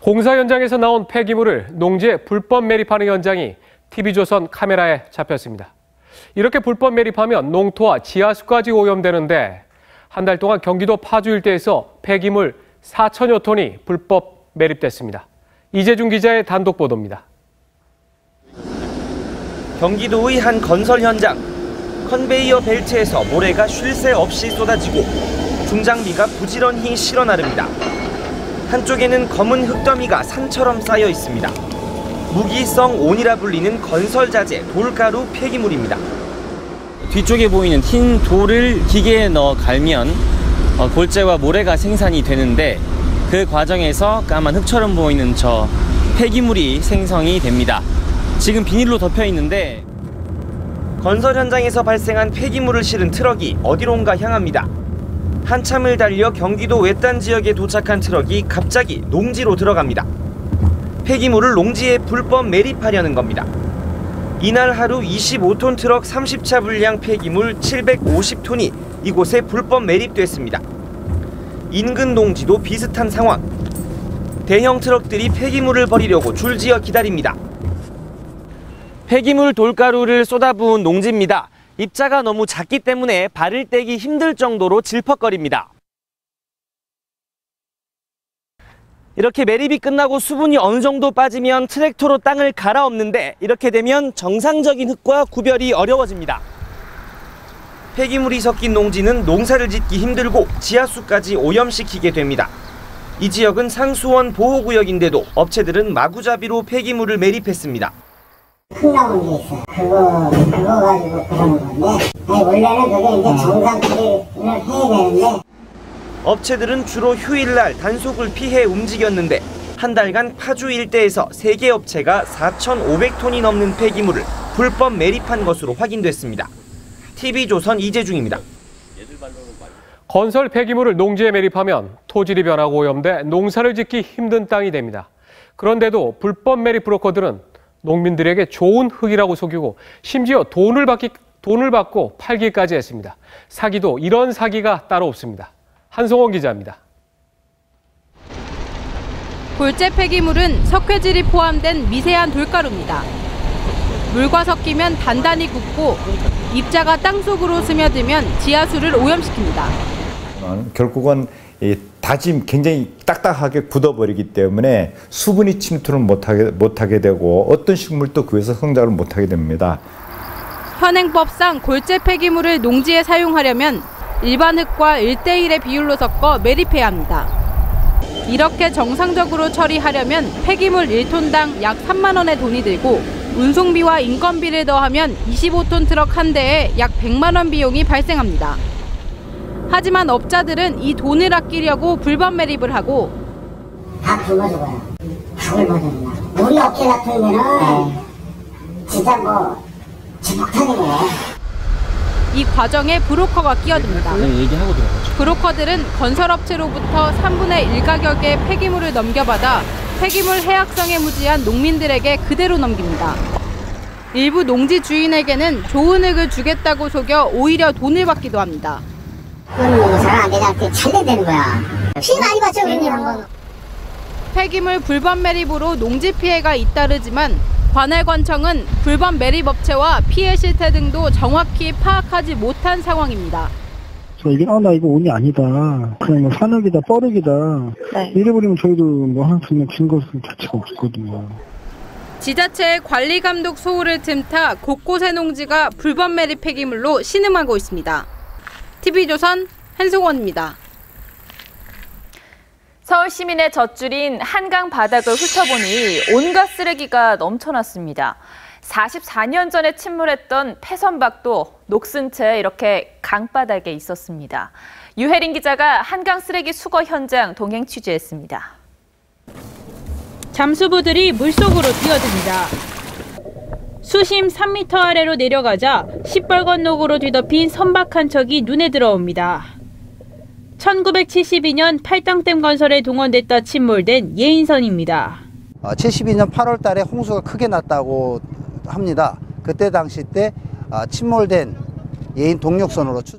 공사 현장에서 나온 폐기물을 농지에 불법 매립하는 현장이 TV조선 카메라에 잡혔습니다. 이렇게 불법 매립하면 농토와 지하수까지 오염되는데 한 달 동안 경기도 파주 일대에서 폐기물 4천여 톤이 불법 매립됐습니다. 이재준 기자의 단독 보도입니다. 경기도의 한 건설 현장. 컨베이어 벨트에서 모래가 쉴 새 없이 쏟아지고 중장비가 부지런히 실어 나릅니다. 한쪽에는 검은 흙더미가 산처럼 쌓여 있습니다. 무기성 온이라 불리는 건설 자재 돌가루 폐기물입니다. 뒤쪽에 보이는 흰 돌을 기계에 넣어 갈면 어, 골재와 모래가 생산이 되는데 그 과정에서 까만 흙처럼 보이는 저 폐기물이 생성이 됩니다. 지금 비닐로 덮여 있는데 건설 현장에서 발생한 폐기물을 실은 트럭이 어디론가 향합니다. 한참을 달려 경기도 외딴 지역에 도착한 트럭이 갑자기 농지로 들어갑니다. 폐기물을 농지에 불법 매립하려는 겁니다. 이날 하루 25톤 트럭 30차 분량 폐기물 750톤이 이곳에 불법 매립됐습니다. 인근 농지도 비슷한 상황. 대형 트럭들이 폐기물을 버리려고 줄지어 기다립니다. 폐기물 돌가루를 쏟아부은 농지입니다. 입자가 너무 작기 때문에 발을 떼기 힘들 정도로 질퍽거립니다. 이렇게 매립이 끝나고 수분이 어느 정도 빠지면 트랙터로 땅을 갈아엎는데 이렇게 되면 정상적인 흙과 구별이 어려워집니다. 폐기물이 섞인 농지는 농사를 짓기 힘들고 지하수까지 오염시키게 됩니다. 이 지역은 상수원 보호구역인데도 업체들은 마구잡이로 폐기물을 매립했습니다. 흙 나온 게 있어요. 그거, 그거 가지고 그러는 건데, 아니, 원래는 그게 이제 정상 처리를 해야 되는데, 업체들은 주로 휴일날 단속을 피해 움직였는데 한 달간 파주 일대에서 3개 업체가 4,500톤이 넘는 폐기물을 불법 매립한 것으로 확인됐습니다. TV조선 이재중입니다. 건설 폐기물을 농지에 매립하면 토질이 변하고 오염돼 농사를 짓기 힘든 땅이 됩니다. 그런데도 불법 매립 브로커들은 농민들에게 좋은 흙이라고 속이고 심지어 돈을 받기, 돈을 받고 팔기까지 했습니다. 사기도 이런 사기가 따로 없습니다. 한송원 기자입니다. 골재 폐기물은 석회질이 포함된 미세한 돌가루입니다. 물과 섞이면 단단히 굳고 입자가 땅속으로 스며들면 지하수를 오염시킵니다. 결국은 이 다짐 굉장히 딱딱하게 굳어버리기 때문에 수분이 침투를 못하게, 못하게 되고 어떤 식물도 그에서 성장을 못하게 됩니다. 현행법상 골재 폐기물을 농지에 사용하려면 일반 흙과 1대1의 비율로 섞어 매립해야 합니다. 이렇게 정상적으로 처리하려면 폐기물 1톤당 약 3만 원의 돈이 들고 운송비와 인건비를 더하면 25톤 트럭 한 대에 약 100만 원 비용이 발생합니다. 하지만 업자들은 이 돈을 아끼려고 불법 매립을 하고 다 굶어. 우리 업계 같은 경우는 진짜 뭐 지폭탄이네. 이 과정에 브로커가 끼어듭니다. 얘기하고 들어가죠. 브로커들은 건설업체로부터 3분의 1 가격의 폐기물을 넘겨받아 폐기물 해악성에 무지한 농민들에게 그대로 넘깁니다. 일부 농지 주인에게는 좋은 흙을 주겠다고 속여 오히려 돈을 받기도 합니다. 뭐 잘안 되지 않게 잘 된다는 거야. 피 많이 받죠, 그냥 한번. 폐기물 불법 매립으로 농지 피해가 잇따르지만 관할관청은 불법 매립 업체와 피해 실태 등도 정확히 파악하지 못한 상황입니다. 저 이게 아 나 이거 운이 아니다. 그냥 이거 산업이다 뻐르기다. 네. 이래버리면 저희도 뭐할 수 있는 증거 자체가 없거든요. 지자체의 관리 감독 소홀을 틈타 곳곳의 농지가 불법 매립 폐기물로 신음하고 있습니다. TV조선 한송원입니다. 서울 시민의 젖줄인 한강 바닥을 훑어보니 온갖 쓰레기가 넘쳐났습니다. 44년 전에 침몰했던 폐선박도 녹슨 채 이렇게 강바닥에 있었습니다. 유혜린 기자가 한강 쓰레기 수거 현장 동행 취재했습니다. 잠수부들이 물속으로 뛰어듭니다. 수심 3m 아래로 내려가자 시뻘건 녹으로 뒤덮인 선박 한 척이 눈에 들어옵니다. 1972년 팔당댐 건설에 동원됐다 침몰된 예인선입니다. 72년 8월 달에 홍수가 크게 났다고 합니다. 그때 당시 때 아, 침몰된 예인 동력선으로 추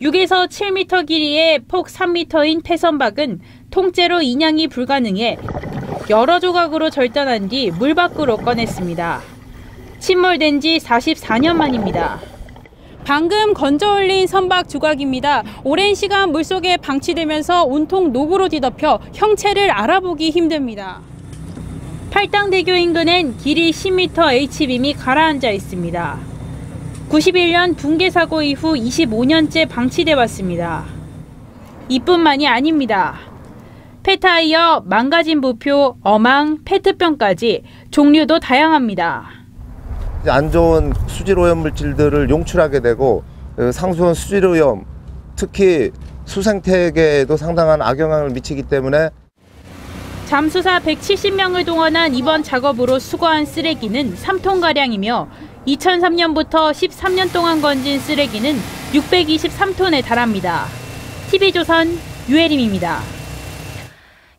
6에서 7m 길이의 폭 3m인 폐선박은 통째로 인양이 불가능해 여러 조각으로 절단한 뒤 물 밖으로 꺼냈습니다. 침몰된 지 44년 만입니다. 방금 건져 올린 선박 조각입니다. 오랜 시간 물속에 방치되면서 온통 녹으로 뒤덮여 형체를 알아보기 힘듭니다. 팔당대교 인근엔 길이 10m H빔이 가라앉아 있습니다. 91년 붕괴 사고 이후 25년째 방치돼 왔습니다. 이뿐만이 아닙니다. 폐타이어, 망가진 부표, 어망, 페트병까지 종류도 다양합니다. 안 좋은 수질 오염 물질들을 용출하게 되고 어, 상수원 수질 오염 특히 수생태계에도 상당한 악영향을 미치기 때문에 잠수사 170명을 동원한 이번 작업으로 수거한 쓰레기는 3톤가량이며 2003년부터 13년 동안 건진 쓰레기는 623톤에 달합니다. TV조선 유혜림입니다.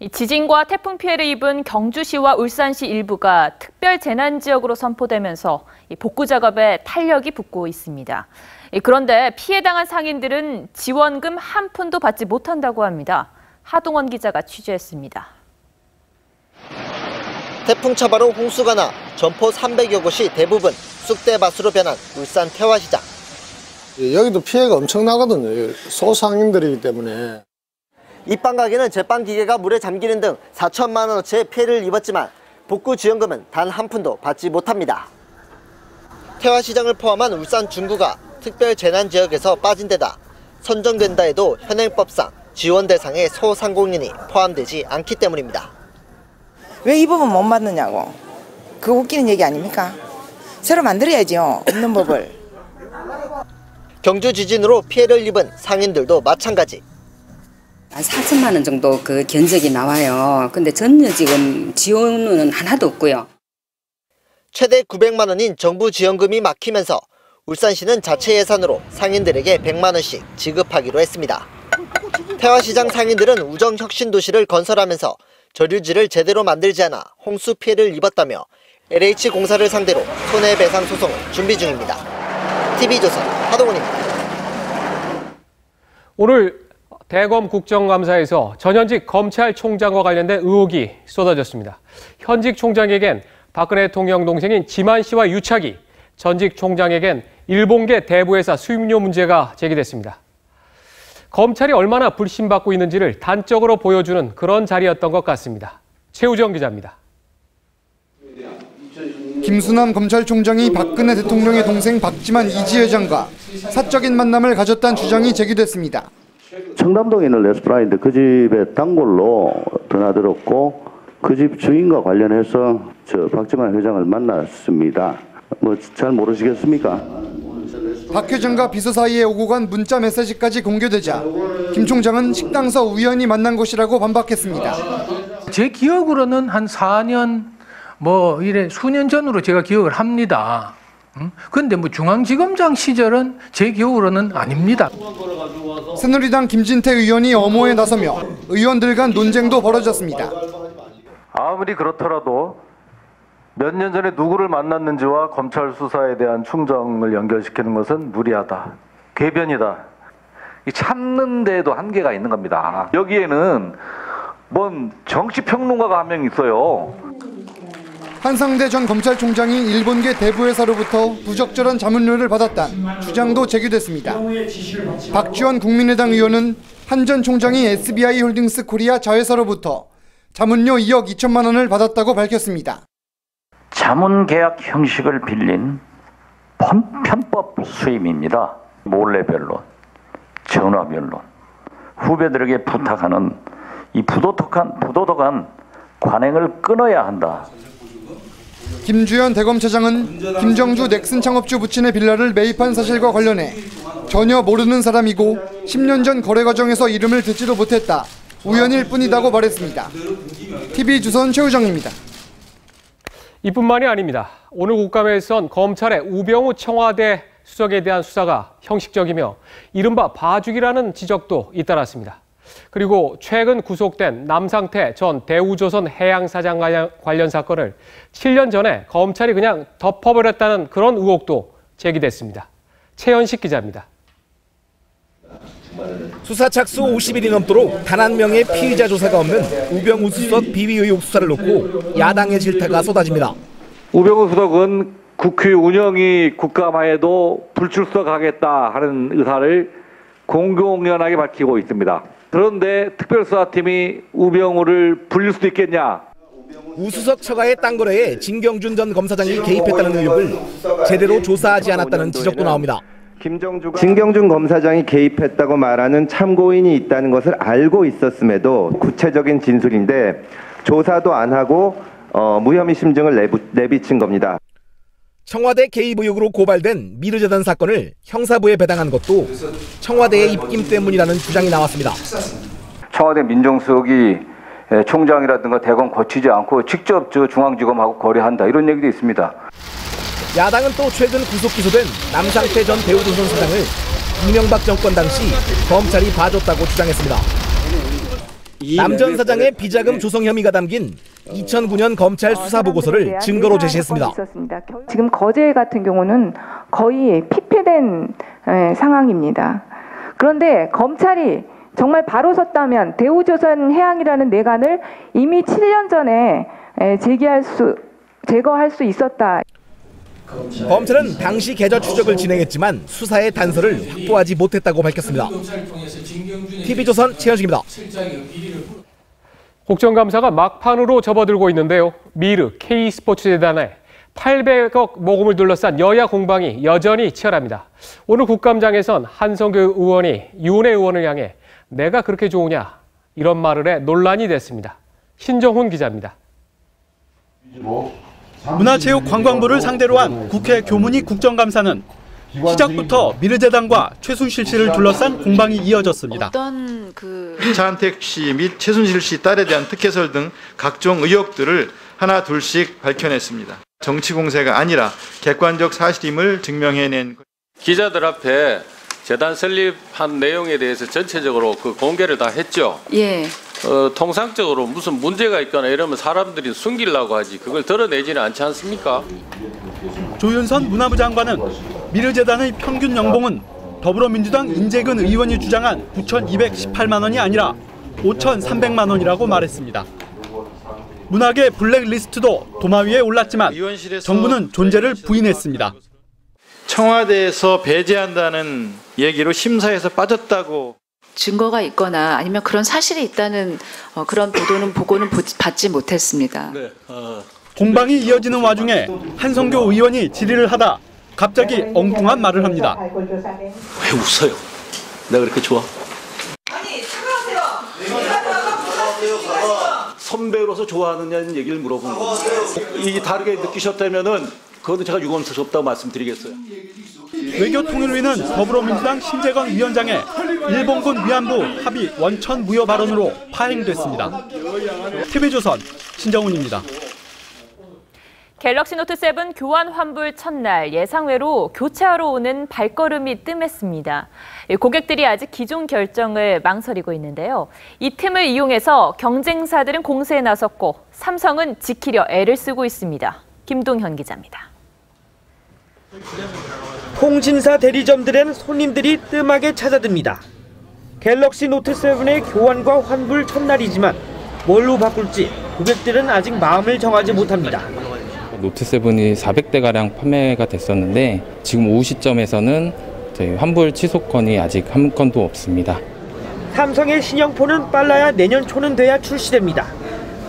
지진과 태풍 피해를 입은 경주시와 울산시 일부가 특별 재난 지역으로 선포되면서 복구 작업에 탄력이 붙고 있습니다. 그런데 피해당한 상인들은 지원금 한 푼도 받지 못한다고 합니다. 하동원 기자가 취재했습니다. 태풍 차바로 홍수가 나 점포 300여 곳이 대부분 쑥대밭으로 변한 울산 태화시장. 여기도 피해가 엄청나거든요. 소상인들이기 때문에. 입방 가게는 제빵 기계가 물에 잠기는 등 4천만 원어치의 피해를 입었지만 복구 지원금은 단 한 푼도 받지 못합니다. 태화시장을 포함한 울산 중구가 특별 재난 지역에서 빠진 데다 선정된다 해도 현행법상 지원 대상에 소상공인이 포함되지 않기 때문입니다. 왜 이 부분 못 받느냐고. 그거 웃기는 얘기 아닙니까? 새로 만들어야죠. 없는 법을. 경주 지진으로 피해를 입은 상인들도 마찬가지. 한 4천만 원 정도 그 견적이 나와요. 근데 전혀 지금 지원은 하나도 없고요. 최대 900만 원인 정부 지원금이 막히면서 울산시는 자체 예산으로 상인들에게 100만 원씩 지급하기로 했습니다. 태화시장 상인들은 우정혁신도시를 건설하면서 저류지를 제대로 만들지 않아 홍수 피해를 입었다며 LH공사를 상대로 손해배상 소송을 준비 중입니다. TV조선 하동훈입니다. 오늘 대검 국정감사에서 전현직 검찰총장과 관련된 의혹이 쏟아졌습니다. 현직 총장에겐 박근혜 대통령 동생인 지만 씨와 유착이, 전직 총장에겐 일본계 대부회사 수임료 문제가 제기됐습니다. 검찰이 얼마나 불신받고 있는지를 단적으로 보여주는 그런 자리였던 것 같습니다. 최우정 기자입니다. 김수남 검찰총장이 박근혜 대통령의 동생 박지만 이지회장과 사적인 만남을 가졌다는 주장이 제기됐습니다. 청담동에 있는 레스토랑인데 그 집에 단골로 드나들었고 그 집 주인과 관련해서 저 박지만 회장을 만났습니다. 뭐 잘 모르시겠습니까? 박 회장과 비서 사이에 오고 간 문자 메시지까지 공개되자 김 총장은 식당서 우연히 만난 것이라고 반박했습니다. 제 기억으로는 한 4년 뭐 이래 수년 전으로 제가 기억을 합니다. 그런데 뭐 중앙지검장 시절은 제 기억으로는 아닙니다. 새누리당 김진태 의원이 엄호에 나서며 의원들 간 논쟁도 벌어졌습니다. 아무리 그렇더라도 몇 년 전에 누구를 만났는지와 검찰 수사에 대한 충정을 연결시키는 것은 무리하다. 궤변이다. 참는데도 한계가 있는 겁니다. 여기에는 뭔 정치 평론가가 한 명 있어요. 한상대 전 검찰총장이 일본계 대부회사로부터 부적절한 자문료를 받았다는 주장도 제기됐습니다. 박지원 국민의당 의원은 한 전 총장이 SBI 홀딩스 코리아 자회사로부터 자문료 2억 2천만 원을 받았다고 밝혔습니다. 자문 계약 형식을 빌린 편, 편법 수임입니다. 몰래 변론, 전화 변론, 후배들에게 부탁하는 이 부도덕한 부도덕한 관행을 끊어야 한다. 김주현 대검차장은 김정주 넥슨 창업주 부친의 빌라를 매입한 사실과 관련해 전혀 모르는 사람이고 10년 전 거래 과정에서 이름을 듣지도 못했다. 우연일 뿐이다고 말했습니다. TV조선 최우정입니다. 이뿐만이 아닙니다. 오늘 국감에선 검찰의 우병우 청와대 수석에 대한 수사가 형식적이며 이른바 봐주기라는 지적도 잇따랐습니다. 그리고 최근 구속된 남상태 전 대우조선 해양사장 관련 사건을 7년 전에 검찰이 그냥 덮어버렸다는 그런 의혹도 제기됐습니다. 최현식 기자입니다. 수사 착수 50일이 넘도록 단 한 명의 피의자 조사가 없는 우병우 수석 비위 의혹 수사를 놓고 야당의 질타가 쏟아집니다. 우병우 수석은 국회 운영이 국감하에도 불출석하겠다 하는 의사를 공공연하게 밝히고 있습니다. 그런데 특별수사팀이 우병우를 불릴 수도 있겠냐? 우수석 처가의 땅 거래에 진경준 전 검사장이 개입했다는 의혹을 제대로 조사하지 않았다는 지적도 나옵니다. 진경준 검사장이 개입했다고 말하는 참고인이 있다는 것을 알고 있었음에도 구체적인 진술인데 조사도 안 하고 어, 무혐의 심증을 내부, 내비친 겁니다. 청와대 개입 의혹으로 고발된 미르재단 사건을 형사부에 배당한 것도 청와대의 입김 때문이라는 주장이 나왔습니다. 청와대 민정수석이 총장이라든가 대검 거치지 않고 직접 저 중앙지검하고 거래한다 이런 얘기도 있습니다. 야당은 또 최근 구속 기소된 남상태 전 대우조선 사장을 이명박 정권 당시 검찰이 봐줬다고 주장했습니다. 남전 사장의 비자금 조성 혐의가 담긴 2009년 검찰 수사 보고서를 증거로 제시했습니다. 지금 거제 같은 경우는 거의 피폐된 상황입니다. 그런데 검찰이 정말 바로 섰다면 대우조선 해양이라는 내관을 이미 7년 전에 제기할 수 제거할 수 있었다. 검찰은 당시 계좌 추적을 진행했지만 수사의 단서를 확보하지 못했다고 밝혔습니다. TV조선 최현식입니다. 국정감사가 막판으로 접어들고 있는데요. 미르 K스포츠재단에 800억 모금을 둘러싼 여야 공방이 여전히 치열합니다. 오늘 국감장에선 한성규 의원이 윤혜 의원을 향해 내가 그렇게 좋으냐 이런 말을 해 논란이 됐습니다. 신정훈 기자입니다. 문화체육관광부를 상대로 한 국회 교문위 국정감사는 시작부터 미르재단과 최순실 씨를 둘러싼 공방이 이어졌습니다. 어떤 그 차한택 씨 및 최순실 씨 딸에 대한 특혜설 등 각종 의혹들을 하나 둘씩 밝혀냈습니다. 정치 공세가 아니라 객관적 사실임을 증명해낸 기자들 앞에 재단 설립한 내용에 대해서 전체적으로 그 공개를 다 했죠. 예. 어, 통상적으로 무슨 문제가 있거나 이러면 사람들이 숨기려고 하지 그걸 드러내지는 않지 않습니까? 조윤선 문화부 장관은 미르재단의 평균 연봉은 더불어민주당 인재근 의원이 주장한 9,218만 원이 아니라 5,300만 원이라고 말했습니다. 문학의 블랙리스트도 도마 위에 올랐지만 정부는 존재를 부인했습니다. 청와대에서 배제한다는 얘기로 심사에서 빠졌다고 증거가 있거나 아니면 그런 사실이 있다는 어, 그런 보도는 보고는 받지 못했습니다. 네, 어... 공방이 이어지는 와중에 한성교 의원이 질의를 하다 갑자기 엉뚱한 말을 합니다. 왜 웃어요? 내가 그렇게 좋아? 아니 사과하세요. 선배로서 좋아하느냐는 얘기를 물어본 거예요. 이 다르게 느끼셨다면은 그것도 제가 유감스럽다고 말씀드리겠어요. 외교 통일위는 더불어민주당 심재권 위원장의 일본군 위안부 합의 원천 무효 발언으로 파행됐습니다. TV조선 신정훈입니다. 갤럭시 노트 7 교환 환불 첫날 예상외로 교체하러 오는 발걸음이 뜸했습니다. 고객들이 아직 기존 결정을 망설이고 있는데요. 이 틈을 이용해서 경쟁사들은 공세에 나섰고 삼성은 지키려 애를 쓰고 있습니다. 김동현 기자입니다. 통신사 대리점들엔 손님들이 뜸하게 찾아듭니다. 갤럭시 노트 7의 교환과 환불 첫날이지만 뭘로 바꿀지 고객들은 아직 마음을 정하지 못합니다. 노트 7이 400대 가량 판매가 됐었는데 지금 오후 시점에서는 환불 취소 건이 아직 한 건도 없습니다. 삼성의 신형폰은 빨라야 내년 초는 돼야 출시됩니다.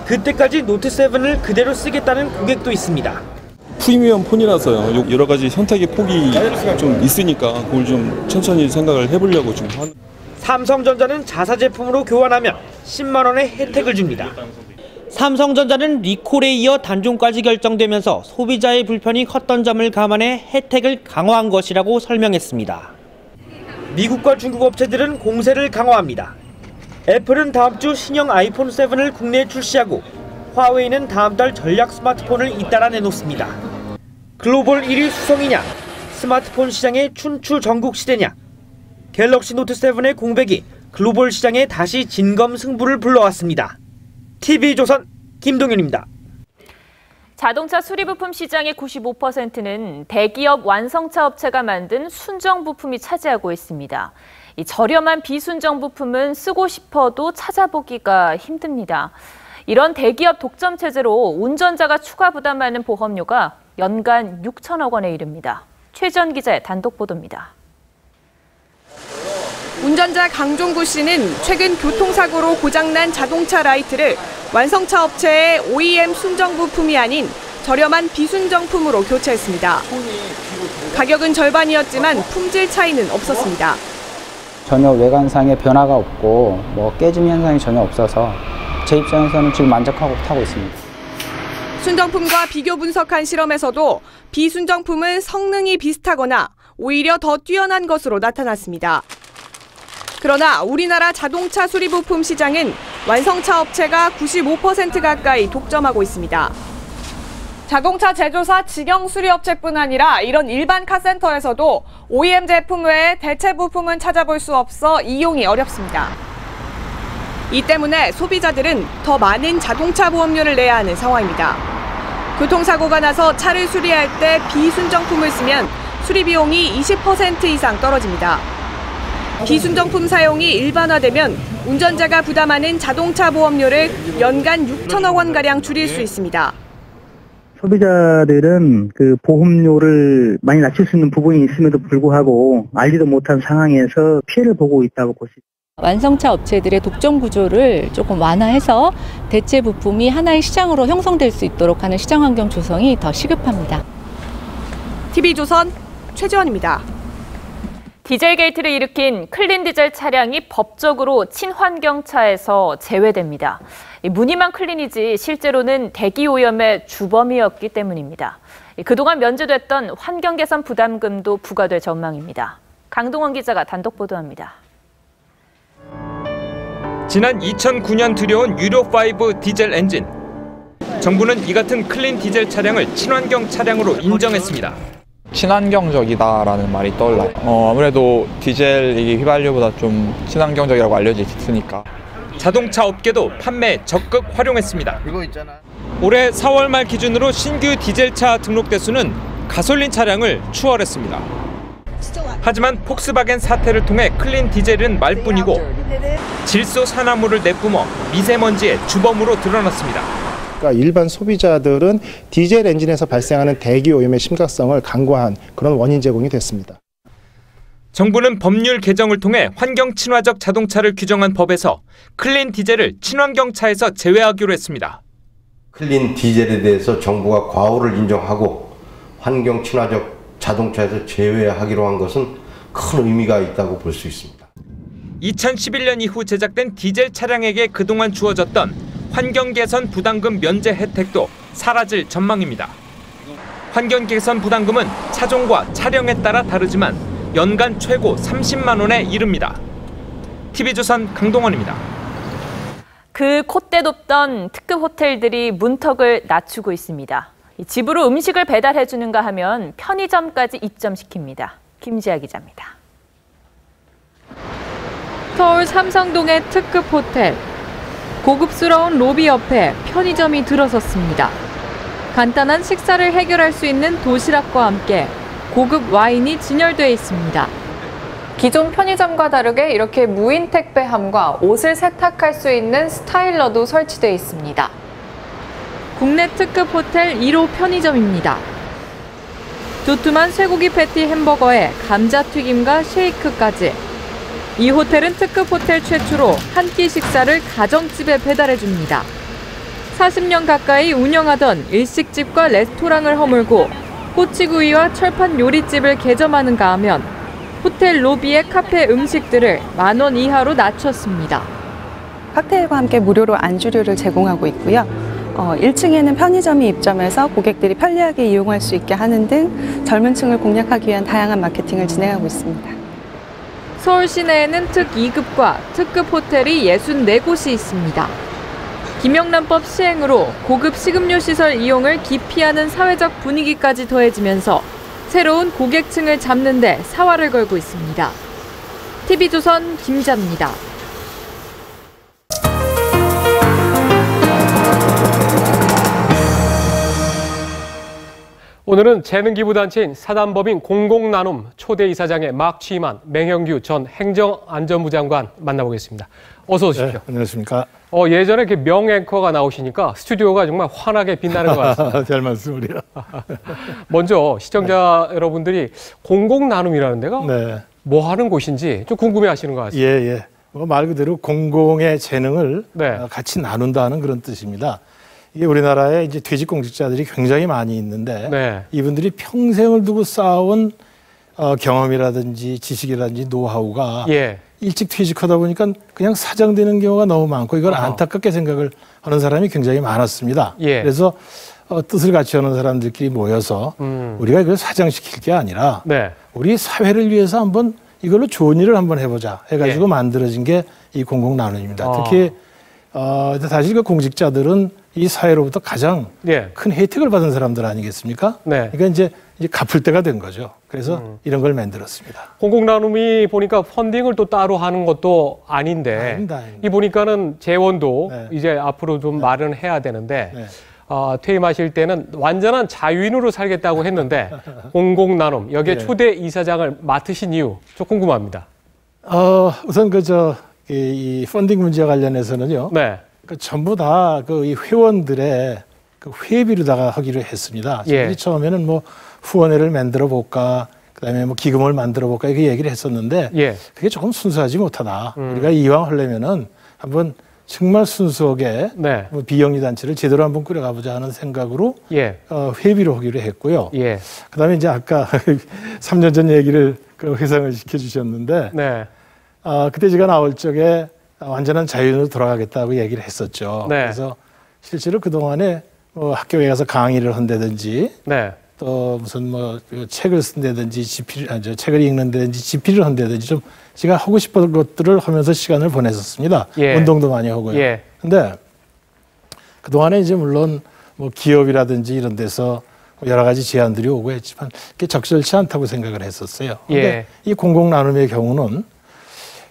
그때까지 노트 7을 그대로 쓰겠다는 고객도 있습니다. 프리미엄 폰이라서요. 여러 가지 선택의 폭이 좀 있으니까 그걸 좀 천천히 생각을 해보려고 좀 한. 삼성전자는 자사 제품으로 교환하면 10만 원의 혜택을 줍니다. 삼성전자는 리콜에 이어 단종까지 결정되면서 소비자의 불편이 컸던 점을 감안해 혜택을 강화한 것이라고 설명했습니다. 미국과 중국 업체들은 공세를 강화합니다. 애플은 다음 주 신형 아이폰 7을 국내에 출시하고 화웨이는 다음 달 전략 스마트폰을 잇따라 내놓습니다. 글로벌 1위 수성이냐, 스마트폰 시장의 춘추 전국 시대냐, 갤럭시 노트 7의 공백이 글로벌 시장에 다시 진검 승부를 불러왔습니다. TV조선 김동윤입니다. 자동차 수리 부품 시장의 95%는 대기업 완성차 업체가 만든 순정 부품이 차지하고 있습니다. 이 저렴한 비순정 부품은 쓰고 싶어도 찾아보기가 힘듭니다. 이런 대기업 독점 체제로 운전자가 추가 부담하는 보험료가 연간 6천억 원에 이릅니다. 최전 기자의 단독 보도입니다. 운전자 강종구 씨는 최근 교통사고로 고장난 자동차 라이트를 완성차 업체의 OEM 순정 부품이 아닌 저렴한 비순정품으로 교체했습니다. 가격은 절반이었지만 품질 차이는 없었습니다. 전혀 외관상의 변화가 없고 뭐 깨짐 현상이 전혀 없어서 제 입장에서는 지금 만족하고 타고 있습니다. 순정품과 비교 분석한 실험에서도 비순정품은 성능이 비슷하거나 오히려 더 뛰어난 것으로 나타났습니다. 그러나 우리나라 자동차 수리부품 시장은 완성차 업체가 95% 가까이 독점하고 있습니다. 자동차 제조사 직영 수리업체뿐 아니라 이런 일반 카센터에서도 OEM 제품 외에 대체 부품은 찾아볼 수 없어 이용이 어렵습니다. 이 때문에 소비자들은 더 많은 자동차 보험료를 내야 하는 상황입니다. 교통사고가 나서 차를 수리할 때 비순정품을 쓰면 수리 비용이 20% 이상 떨어집니다. 비순정품 사용이 일반화되면 운전자가 부담하는 자동차 보험료를 연간 6천억 원가량 줄일 수 있습니다. 소비자들은 그 보험료를 많이 낮출 수 있는 부분이 있음에도 불구하고 알지도 못한 상황에서 피해를 보고 있다고 볼 수 있습니다. 완성차 업체들의 독점 구조를 조금 완화해서 대체 부품이 하나의 시장으로 형성될 수 있도록 하는 시장 환경 조성이 더 시급합니다. TV조선 최지원입니다. 디젤 게이트를 일으킨 클린 디젤 차량이 법적으로 친환경차에서 제외됩니다. 무늬만 클린이지 실제로는 대기 오염의 주범이었기 때문입니다. 그동안 면제됐던 환경 개선 부담금도 부과될 전망입니다. 강동원 기자가 단독 보도합니다. 지난 2009년 들여온 유로5 디젤 엔진. 정부는 이 같은 클린 디젤 차량을 친환경 차량으로 인정했습니다. 친환경적이다라는 말이 떠올라요. 어, 아무래도 디젤이 휘발유보다 좀 친환경적이라고 알려져 있으니까. 자동차 업계도 판매에 적극 활용했습니다. 올해 4월 말 기준으로 신규 디젤차 등록 대수는 가솔린 차량을 추월했습니다. 하지만 폭스바겐 사태를 통해 클린 디젤은 말뿐이고 질소 산화물을 내뿜어 미세먼지의 주범으로 드러났습니다. 그러니까 일반 소비자들은 디젤 엔진에서 발생하는 대기 오염의 심각성을 간과한 그런 원인 제공이 됐습니다. 정부는 법률 개정을 통해 환경 친화적 자동차를 규정한 법에서 클린 디젤을 친환경 차에서 제외하기로 했습니다. 클린 디젤에 대해서 정부가 과오를 인정하고 환경 친화적 자동차에서 제외하기로 한 것은 큰 의미가 있다고 볼 수 있습니다. 2011년 이후 제작된 디젤 차량에게 그동안 주어졌던 환경 개선 부담금 면제 혜택도 사라질 전망입니다. 환경 개선 부담금은 차종과 차량에 따라 다르지만 연간 최고 30만 원에 이릅니다. TV조선 강동원입니다. 그 콧대 높던 특급 호텔들이 문턱을 낮추고 있습니다. 집으로 음식을 배달해 주는가 하면 편의점까지 입점시킵니다. 김지아 기자입니다. 서울 삼성동의 특급 호텔. 고급스러운 로비 옆에 편의점이 들어섰습니다. 간단한 식사를 해결할 수 있는 도시락과 함께 고급 와인이 진열돼 있습니다. 기존 편의점과 다르게 이렇게 무인 택배함과 옷을 세탁할 수 있는 스타일러도 설치되어 있습니다. 국내 특급 호텔 1호 편의점입니다. 두툼한 쇠고기 패티 햄버거에 감자튀김과 쉐이크까지. 이 호텔은 특급 호텔 최초로 한 끼 식사를 가정집에 배달해 줍니다. 40년 가까이 운영하던 일식집과 레스토랑을 허물고 꼬치구이와 철판 요리집을 개점하는가 하면 호텔 로비의 카페 음식들을 만 원 이하로 낮췄습니다. 칵테일과 함께 무료로 안주류를 제공하고 있고요. 어, 1층에는 편의점이 입점해서 고객들이 편리하게 이용할 수 있게 하는 등 젊은 층을 공략하기 위한 다양한 마케팅을 진행하고 있습니다. 서울 시내에는 특 2급과 특급 호텔이 64곳이 있습니다. 김영란법 시행으로 고급 식음료 시설 이용을 기피하는 사회적 분위기까지 더해지면서 새로운 고객층을 잡는 데 사활을 걸고 있습니다. TV조선 김자입니다. 오늘은 재능기부단체인 사단법인 공공나눔 초대 이사장에 막 취임한 맹형규 전 행정안전부 장관 만나보겠습니다. 어서 오십시오. 네, 안녕하십니까. 어, 예전에 그 명앵커가 나오시니까 스튜디오가 정말 환하게 빛나는 것 같습니다. 잘 말씀을요. 먼저 시청자 여러분들이 공공나눔이라는 데가 네. 뭐 하는 곳인지 좀 궁금해 하시는 것 같습니다. 예, 예. 뭐 말 그대로 공공의 재능을 네. 어, 같이 나눈다는 그런 뜻입니다. 이게 우리나라에 이제 퇴직 공직자들이 굉장히 많이 있는데 네. 이분들이 평생을 두고 쌓아온 어, 경험이라든지 지식이라든지 노하우가 예. 일찍 퇴직하다 보니까 그냥 사장되는 경우가 너무 많고 이걸 아하. 안타깝게 생각을 하는 사람이 굉장히 많았습니다. 예. 그래서 어, 뜻을 같이 하는 사람들끼리 모여서 음. 우리가 이걸 사장시킬 게 아니라 네. 우리 사회를 위해서 한번 이걸로 좋은 일을 한번 해보자 해가지고 예. 만들어진 게 이 공공 나눔입니다. 아. 특히 어, 사실 그 공직자들은 이 사회로부터 가장 예. 큰 혜택을 받은 사람들 아니겠습니까? 네. 그러니까 이제, 이제 갚을 때가 된 거죠. 그래서 음. 이런 걸 만들었습니다. 공공 나눔이 보니까 펀딩을 또 따로 하는 것도 아닌데 아닙니다, 아닙니다. 이 보니까는 재원도 네. 이제 앞으로 좀 마련해야 되는데 네. 어, 퇴임하실 때는 완전한 자유인으로 살겠다고 했는데 공공 나눔 여기에 네. 초대 이사장을 맡으신 이유 좀 궁금합니다. 어, 우선 그저 이, 이 펀딩 문제와 관련해서는요. 네. 그 전부 다 그 이 회원들의 그 회비로다가 하기로 했습니다. 예. 처음에는 뭐 후원회를 만들어 볼까, 그다음에 뭐 기금을 만들어 볼까 이렇게 얘기를 했었는데 예. 그게 조금 순수하지 못하다. 음. 우리가 이왕 하려면은 한번 정말 순수하게 네. 뭐 비영리 단체를 제대로 한번 꾸려가 보자 하는 생각으로 예. 어, 회비로 하기로 했고요. 예. 그다음에 이제 아까 3년 전 얘기를 그 회상을 시켜 주셨는데 네. 아, 그때 제가 나올 적에 완전한 자유인으로 돌아가겠다고 얘기를 했었죠. 네. 그래서 실제로 그 동안에 뭐 학교에 가서 강의를 한다든지 네. 또 무슨 뭐그 책을 쓴다든지 지필, 아, 저 책을 읽는다든지 지필을 한다든지 좀 제가 하고 싶은 것들을 하면서 시간을 보냈었습니다. 예. 운동도 많이 하고요. 예. 근데 그 동안에 이제 물론 뭐 기업이라든지 이런 데서 여러 가지 제안들이 오고 했지만 그게 적절치 않다고 생각을 했었어요. 근데 예. 이 공공 나눔의 경우는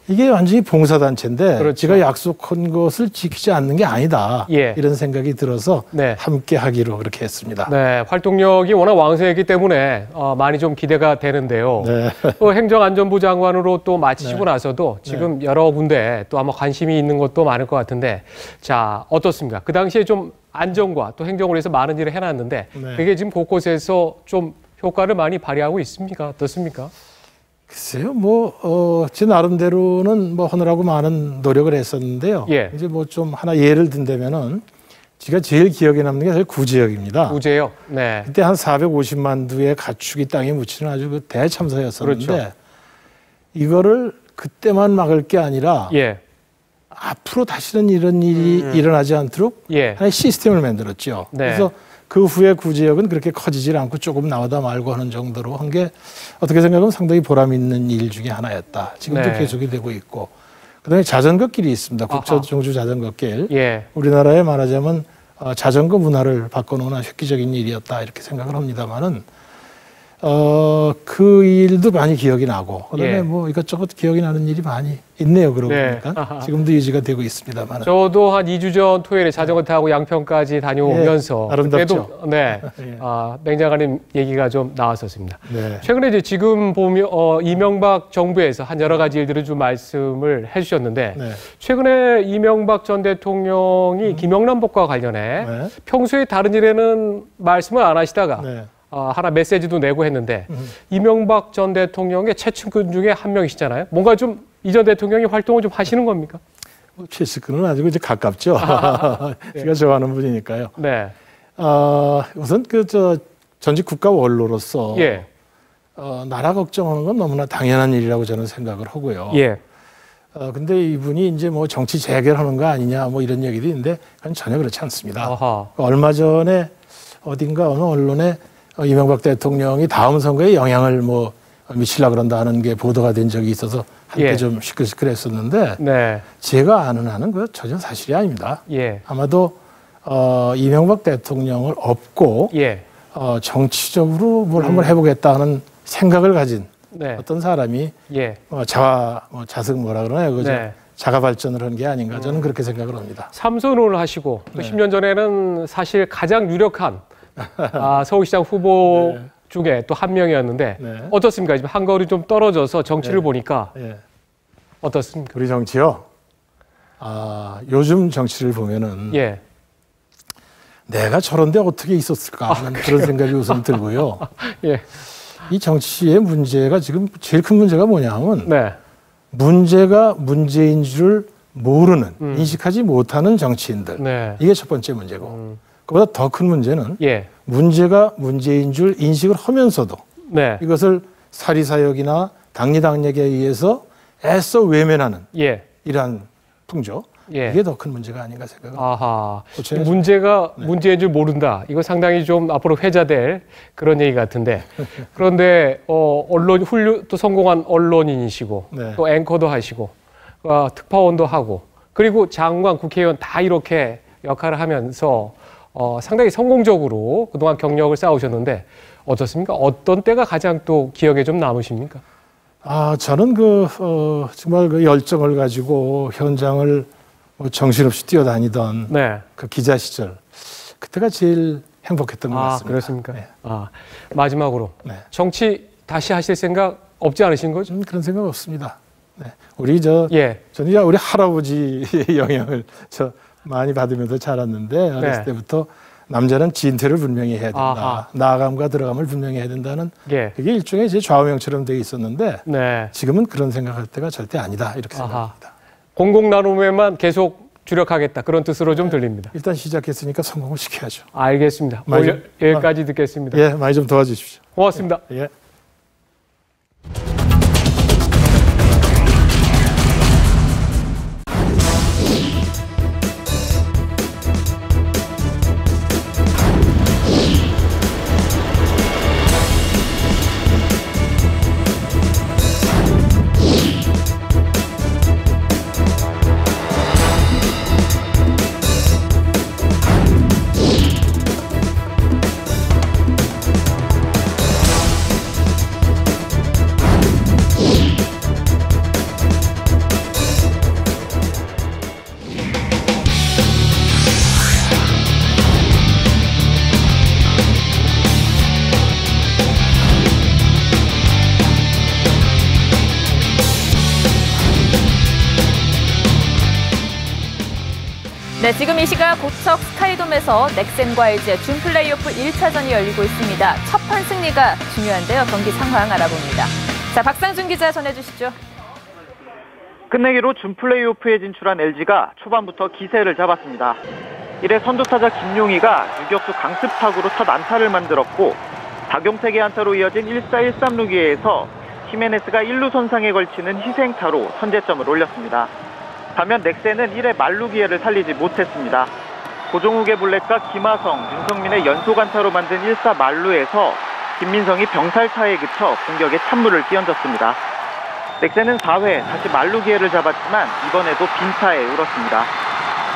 이게 완전히 봉사단체인데 그렇죠. 제가 약속한 것을 지키지 않는 게 아니다. 예. 이런 생각이 들어서 네. 함께 하기로 그렇게 했습니다. 네, 활동력이 워낙 왕성했기 때문에 어, 많이 좀 기대가 되는데요. 네. 또 행정안전부 장관으로 또 마치시고 네. 나서도 지금 여러 군데 또 아마 관심이 있는 것도 많을 것 같은데 자 어떻습니까? 그 당시에 좀 안전과 또 행정을 위해서 많은 일을 해놨는데 네. 그게 지금 곳곳에서 좀 효과를 많이 발휘하고 있습니까? 어떻습니까? 글쎄요, 뭐, 어, 제 나름대로는 뭐 하느라고 많은 노력을 했었는데요. 예. 이제 뭐 좀 하나 예를 든다면은 제가 제일 기억에 남는 게 사실 구제역입니다. 우제요. 네. 그때 한 450만 두의 가축이 땅에 묻히는 아주 그 대참사였었는데 그렇죠. 이거를 그때만 막을 게 아니라 예. 앞으로 다시는 이런 일이 일어나지 않도록 예. 하나의 시스템을 만들었죠. 네. 그래서 그 후에 구제역은 그렇게 커지질 않고 조금 나오다 말고 하는 정도로 한 게 어떻게 생각하면 상당히 보람 있는 일 중에 하나였다. 지금도 네. 계속이 되고 있고. 그다음에 자전거 길이 있습니다. 국토 종주 자전거 길. 예. 우리나라에 말하자면 어, 자전거 문화를 바꿔놓은 획기적인 일이었다 이렇게 생각을 합니다만은 어, 그 일도 많이 기억이 나고 그 다음에 예. 뭐 이것저것 기억이 나는 일이 많이 있네요. 그러고 네. 보니까. 지금도 유지가 되고 있습니다. 저도 한 2주 전 토요일에 자전거 타고 양평까지 다녀오면서 예, 아름답죠? 그때도 네, 예. 아, 맹장관님 얘기가 좀 나왔었습니다. 네. 최근에 이제 지금 보면 어, 이명박 정부에서 한 여러 가지 일들을 좀 말씀을 해 주셨는데 네. 최근에 이명박 전 대통령이 김영란법과 관련해 음. 네. 평소에 다른 일에는 말씀을 안 하시다가 네. 아, 하나 메시지도 내고 했는데 음. 이명박 전 대통령의 최측근 중에 한 명이시잖아요. 뭔가 좀 이 전 대통령이 활동을 좀 하시는 겁니까? 뭐 최측근은 아니고 이제 가깝죠. 아, 네. 제가 좋아하는 분이니까요. 네. 어, 우선 그 저 전직 국가 원로로서 예. 어, 나라 걱정하는 건 너무나 당연한 일이라고 저는 생각을 하고요. 예. 어, 근데 이분이 이제 뭐 정치 재결하는 거 아니냐 뭐 이런 얘기도 있는데 전혀 그렇지 않습니다. 아하. 얼마 전에 어딘가 어느 언론에 어, 이명박 대통령이 다음 선거에 영향을 뭐 미치려 그런다는 게 보도가 된 적이 있어서 한때 예. 좀 시끌시끌했었는데 네. 제가 아는 한은 그 전혀 사실이 아닙니다. 예. 아마도 어, 이명박 대통령을 업고 예. 어, 정치적으로 뭘 한번 해보겠다는 생각을 가진 네. 어떤 사람이 예. 어, 자아 뭐 자석 뭐라 그러나요? 그죠? 네. 자가 발전을 한 게 아닌가 저는 그렇게 생각을 합니다. 삼선을 하시고 또 네. 10년 전에는 사실 가장 유력한 아, 서울시장 후보 중에 또 한 명이었는데 네. 어떻습니까? 지금 한 걸음 좀 떨어져서 정치를 보니까 예. 어떻습니까? 우리 정치요. 아, 요즘 정치를 보면은 예. 내가 저런데 어떻게 있었을까 하는 그런 생각이 우선 들고요. 예. 이 정치의 문제가 지금 제일 큰 문제가 뭐냐면 네. 문제가 문제인 줄 모르는 인식하지 못하는 정치인들 음. 네. 이게 첫 번째 문제고 그보다 더 큰 문제는 예. 문제가 문제인 줄 인식을 하면서도 네. 이것을 사리사욕이나 당리당략에 의해서 애써 외면하는 예. 이러한 풍조 예. 이게 더 큰 문제가 아닌가 생각합니다. 아하. 고쳐야죠. 문제가 네. 문제인 줄 모른다. 이거 상당히 좀 앞으로 회자될 그런 얘기 같은데. 그런데 어, 언론 훌륭 또 성공한 언론인이시고 네. 또 앵커도 하시고 어, 특파원도 하고 그리고 장관 국회의원 다 이렇게 역할을 하면서 어, 상당히 성공적으로 그동안 경력을 쌓으셨는데 어떻습니까? 어떤 때가 가장 또 기억에 좀 남으십니까? 아 저는 그 어, 정말 그 열정을 가지고 현장을 뭐 정신없이 뛰어다니던 네. 그 기자 시절 그때가 제일 행복했던 것 아, 같습니다. 그렇습니까? 네. 아, 마지막으로 네. 정치 다시 하실 생각 없지 않으신 거죠? 저는 그런 생각 없습니다. 네. 우리 저 예. 저는 우리 할아버지의 영향을 저 많이 받으면서 자랐는데 어렸을 네. 때부터 남자는 진퇴를 분명히 해야 된다. 아하. 나감과 들어감을 분명히 해야 된다는 예. 그게 일종의 제 좌우명처럼 돼 있었는데 네. 지금은 그런 생각할 때가 절대 아니다 이렇게 생각합니다. 공공 나눔에만 계속 주력하겠다 그런 뜻으로 좀 들립니다. 일단 시작했으니까 성공을 시켜야죠. 알겠습니다. 오늘 좀- 여기까지 듣겠습니다. 예, 많이 좀 도와주십시오. 고맙습니다. 예. 네, 지금 이 시각 고척 스카이돔에서 넥센과 LG의 준 플레이오프 1차전이 열리고 있습니다. 첫 판 승리가 중요한데요. 경기 상황 알아봅니다. 자, 박상준 기자 전해주시죠. 끝내기로 준 플레이오프에 진출한 LG가 초반부터 기세를 잡았습니다. 이래 선두타자 김용희가 유격수 강습 타구로 첫 안타를 만들었고 박용택의 안타로 이어진 1-4-1-3 루기에서 히메네스가 1루 손상에 걸치는 희생타로 선제점을 올렸습니다. 반면 넥센은 1회 만루 기회를 살리지 못했습니다. 고종욱의 볼넷과 김하성, 윤석민의 연속 안타로 만든 1사 만루에서 김민성이 병살타에 그쳐 공격에 찬물을 끼얹었습니다. 넥센은 4회 다시 만루 기회를 잡았지만 이번에도 빈타에 울었습니다.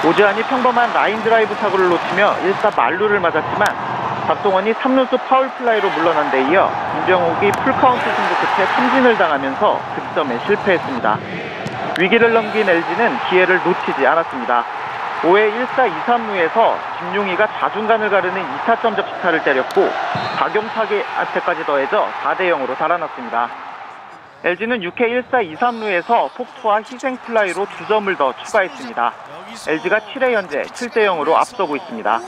오지환이 평범한 라인 드라이브 타구를 놓치며 1사 만루를 맞았지만 박동원이 3루수 파울 플라이로 물러난 데 이어 임병욱이 풀카운트 승부 끝에 삼진을 당하면서 득점에 실패했습니다. 위기를 넘긴 LG는 기회를 놓치지 않았습니다. 5회 1사 2, 3루에서 김용의가 좌중간을 가르는 2타점 적시타를 때렸고 박용택 안타까지 더해져 4대 0으로 달아났습니다. LG는 6회 1사 2, 3루에서 폭투와 희생 플라이로 2점을 더 추가했습니다. LG가 7회 현재 7대 0으로 앞서고 있습니다.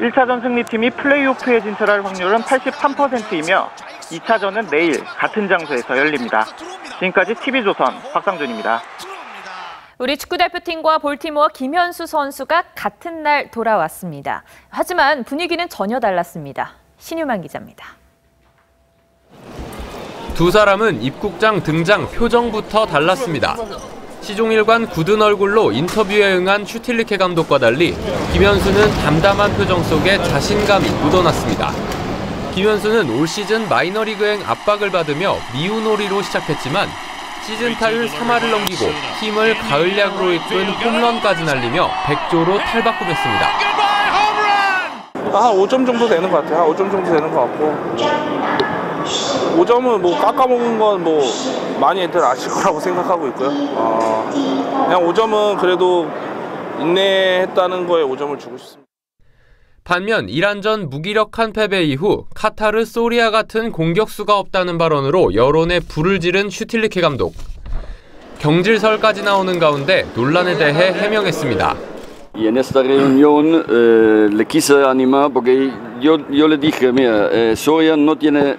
1차전 승리팀이 플레이오프에 진출할 확률은 83%이며 2차전은 내일 같은 장소에서 열립니다. 지금까지 TV조선 박상준입니다. 우리 축구대표팀과 볼티모어 김현수 선수가 같은 날 돌아왔습니다. 하지만 분위기는 전혀 달랐습니다. 신유만 기자입니다. 두 사람은 입국장 등장 표정부터 달랐습니다. 시종일관 굳은 얼굴로 인터뷰에 응한 슈틸리케 감독과 달리 김현수는 담담한 표정 속에 자신감이 묻어났습니다. 김현수는 올 시즌 마이너리그행 압박을 받으며 미우놀이로 시작했지만 시즌 타율 3할을 넘기고 팀을 가을 야구로 이끈 홈런까지 날리며 100조로 탈바꿈했습니다. 한 5점 정도 되는 것 같아요. 한 5점 정도 되는 것 같고 5점은 뭐 깎아먹은 건 뭐 많이들 아실 거라고 생각하고 있고요. 어, 그냥 5점은 그래도 인내했다는 거에 5점을 주고 싶습니다. 반면 이란전 무기력한 패배 이후 카타르 소리아 같은 공격수가 없다는 발언으로 여론에 불을 지른 슈틸리케 감독. 경질설까지 나오는 가운데 논란에 대해 해명했습니다. Y en esta reunión eh, le quise animar porque yo, yo le dije, mira, eh, Soria no, tiene,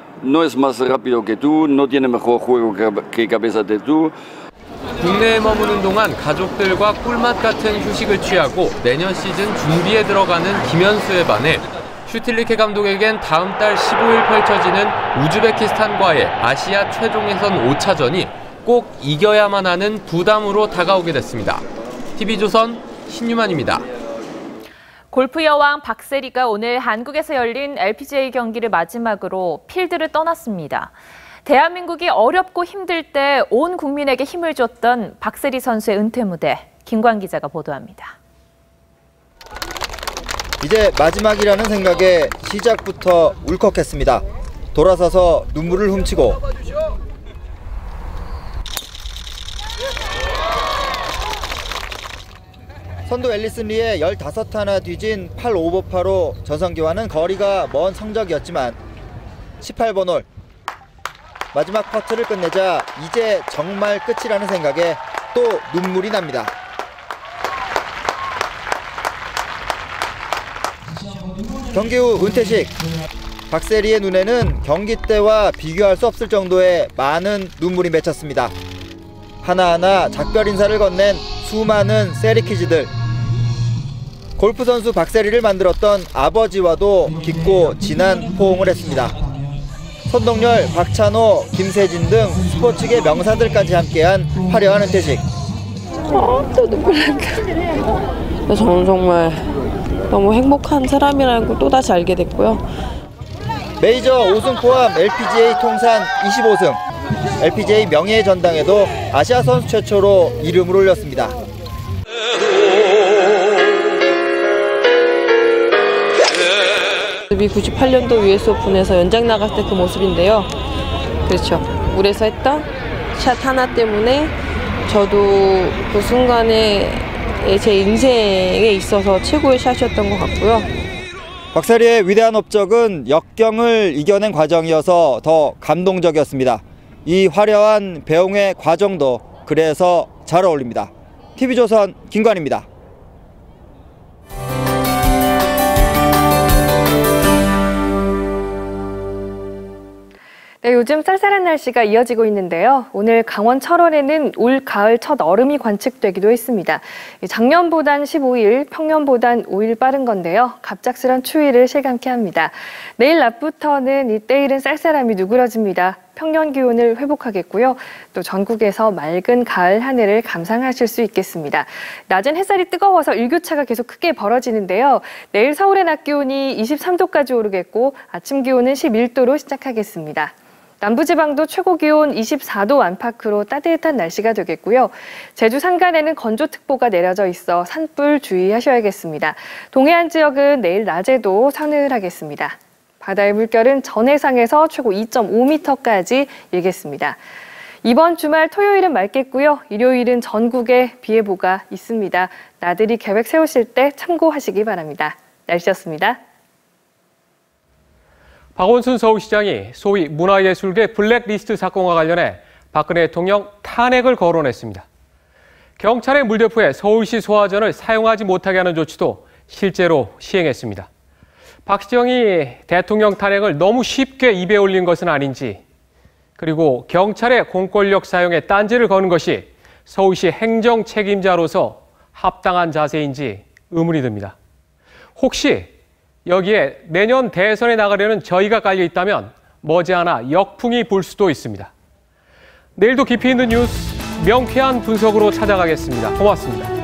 juego que, que cabeza de tú. 국내에 머무는 동안 가족들과 꿀맛 같은 휴식을 취하고 내년 시즌 준비에 들어가는 김현수에 반해 슈틸리케 감독에겐 다음 달 15일 펼쳐지는 우즈베키스탄과의 아시아 최종 예선 5차전이 꼭 이겨야만 하는 부담으로 다가오게 됐습니다. TV조선 신유만입니다. 골프 여왕 박세리가 오늘 한국에서 열린 LPGA 경기를 마지막으로 필드를 떠났습니다. 대한민국이 어렵고 힘들 때 온 국민에게 힘을 줬던 박세리 선수의 은퇴 무대 김광 기자가 보도합니다. 이제 마지막이라는 생각에 시작부터 울컥했습니다. 돌아서서 눈물을 훔치고 선두 앨리슨 리의 15타나 뒤진 8 오버파로 전성기와는 거리가 먼 성적이었지만 18번 홀 마지막 퍼트를 끝내자 이제 정말 끝이라는 생각에 또 눈물이 납니다. 경기 후 은퇴식 박세리의 눈에는 경기 때와 비교할 수 없을 정도의 많은 눈물이 맺혔습니다. 하나하나 작별 인사를 건넨 수많은 세리키즈들 골프 선수 박세리를 만들었던 아버지와도 깊고 진한 포옹을 했습니다. 손동열, 박찬호, 김세진 등 스포츠계 명사들까지 함께한 화려한 은퇴식. 어, 또 눈물 난다. 저는 정말 너무 행복한 사람이라는 걸 또다시 알게 됐고요. 메이저 5승 포함 LPGA 통산 25승. LPGA 명예의 전당에도 아시아 선수 최초로 이름을 올렸습니다. 98년도 US 오픈에서 연장 나갔을 때 그 모습인데요. 그렇죠. 물에서 했던 샷 하나 때문에 저도 그 순간에 제 인생에 있어서 최고의 샷이었던 것 같고요. 박세리의 위대한 업적은 역경을 이겨낸 과정이어서 더 감동적이었습니다. 이 화려한 배웅의 과정도 그래서 잘 어울립니다. TV조선 김관입니다. 네, 요즘 쌀쌀한 날씨가 이어지고 있는데요. 오늘 강원 철원에는 올 가을 첫 얼음이 관측되기도 했습니다. 작년보단 15일, 평년보단 5일 빠른 건데요. 갑작스런 추위를 실감케 합니다. 내일 낮부터는 이때일은 쌀쌀함이 누그러집니다. 평년 기온을 회복하겠고요. 또 전국에서 맑은 가을 하늘을 감상하실 수 있겠습니다. 낮은 햇살이 뜨거워서 일교차가 계속 크게 벌어지는데요. 내일 서울의 낮 기온이 23도까지 오르겠고 아침 기온은 11도로 시작하겠습니다. 남부지방도 최고 기온 24도 안팎으로 따뜻한 날씨가 되겠고요. 제주 산간에는 건조특보가 내려져 있어 산불 주의하셔야겠습니다. 동해안 지역은 내일 낮에도 서늘하겠습니다. 바다의 물결은 전해상에서 최고 2.5m까지 일겠습니다. 이번 주말 토요일은 맑겠고요. 일요일은 전국에 비 예보가 있습니다. 나들이 계획 세우실 때 참고하시기 바랍니다. 날씨였습니다. 박원순 서울시장이 소위 문화예술계 블랙리스트 사건과 관련해 박근혜 대통령 탄핵을 거론했습니다. 경찰의 물대포에 서울시 소화전을 사용하지 못하게 하는 조치도 실제로 시행했습니다. 박 시장이 대통령 탄핵을 너무 쉽게 입에 올린 것은 아닌지 그리고 경찰의 공권력 사용에 딴지를 거는 것이 서울시 행정 책임자로서 합당한 자세인지 의문이 듭니다. 혹시 여기에 내년 대선에 나가려는 저희가 깔려 있다면 머지않아 역풍이 불 수도 있습니다. 내일도 깊이 있는 뉴스 명쾌한 분석으로 찾아가겠습니다. 고맙습니다.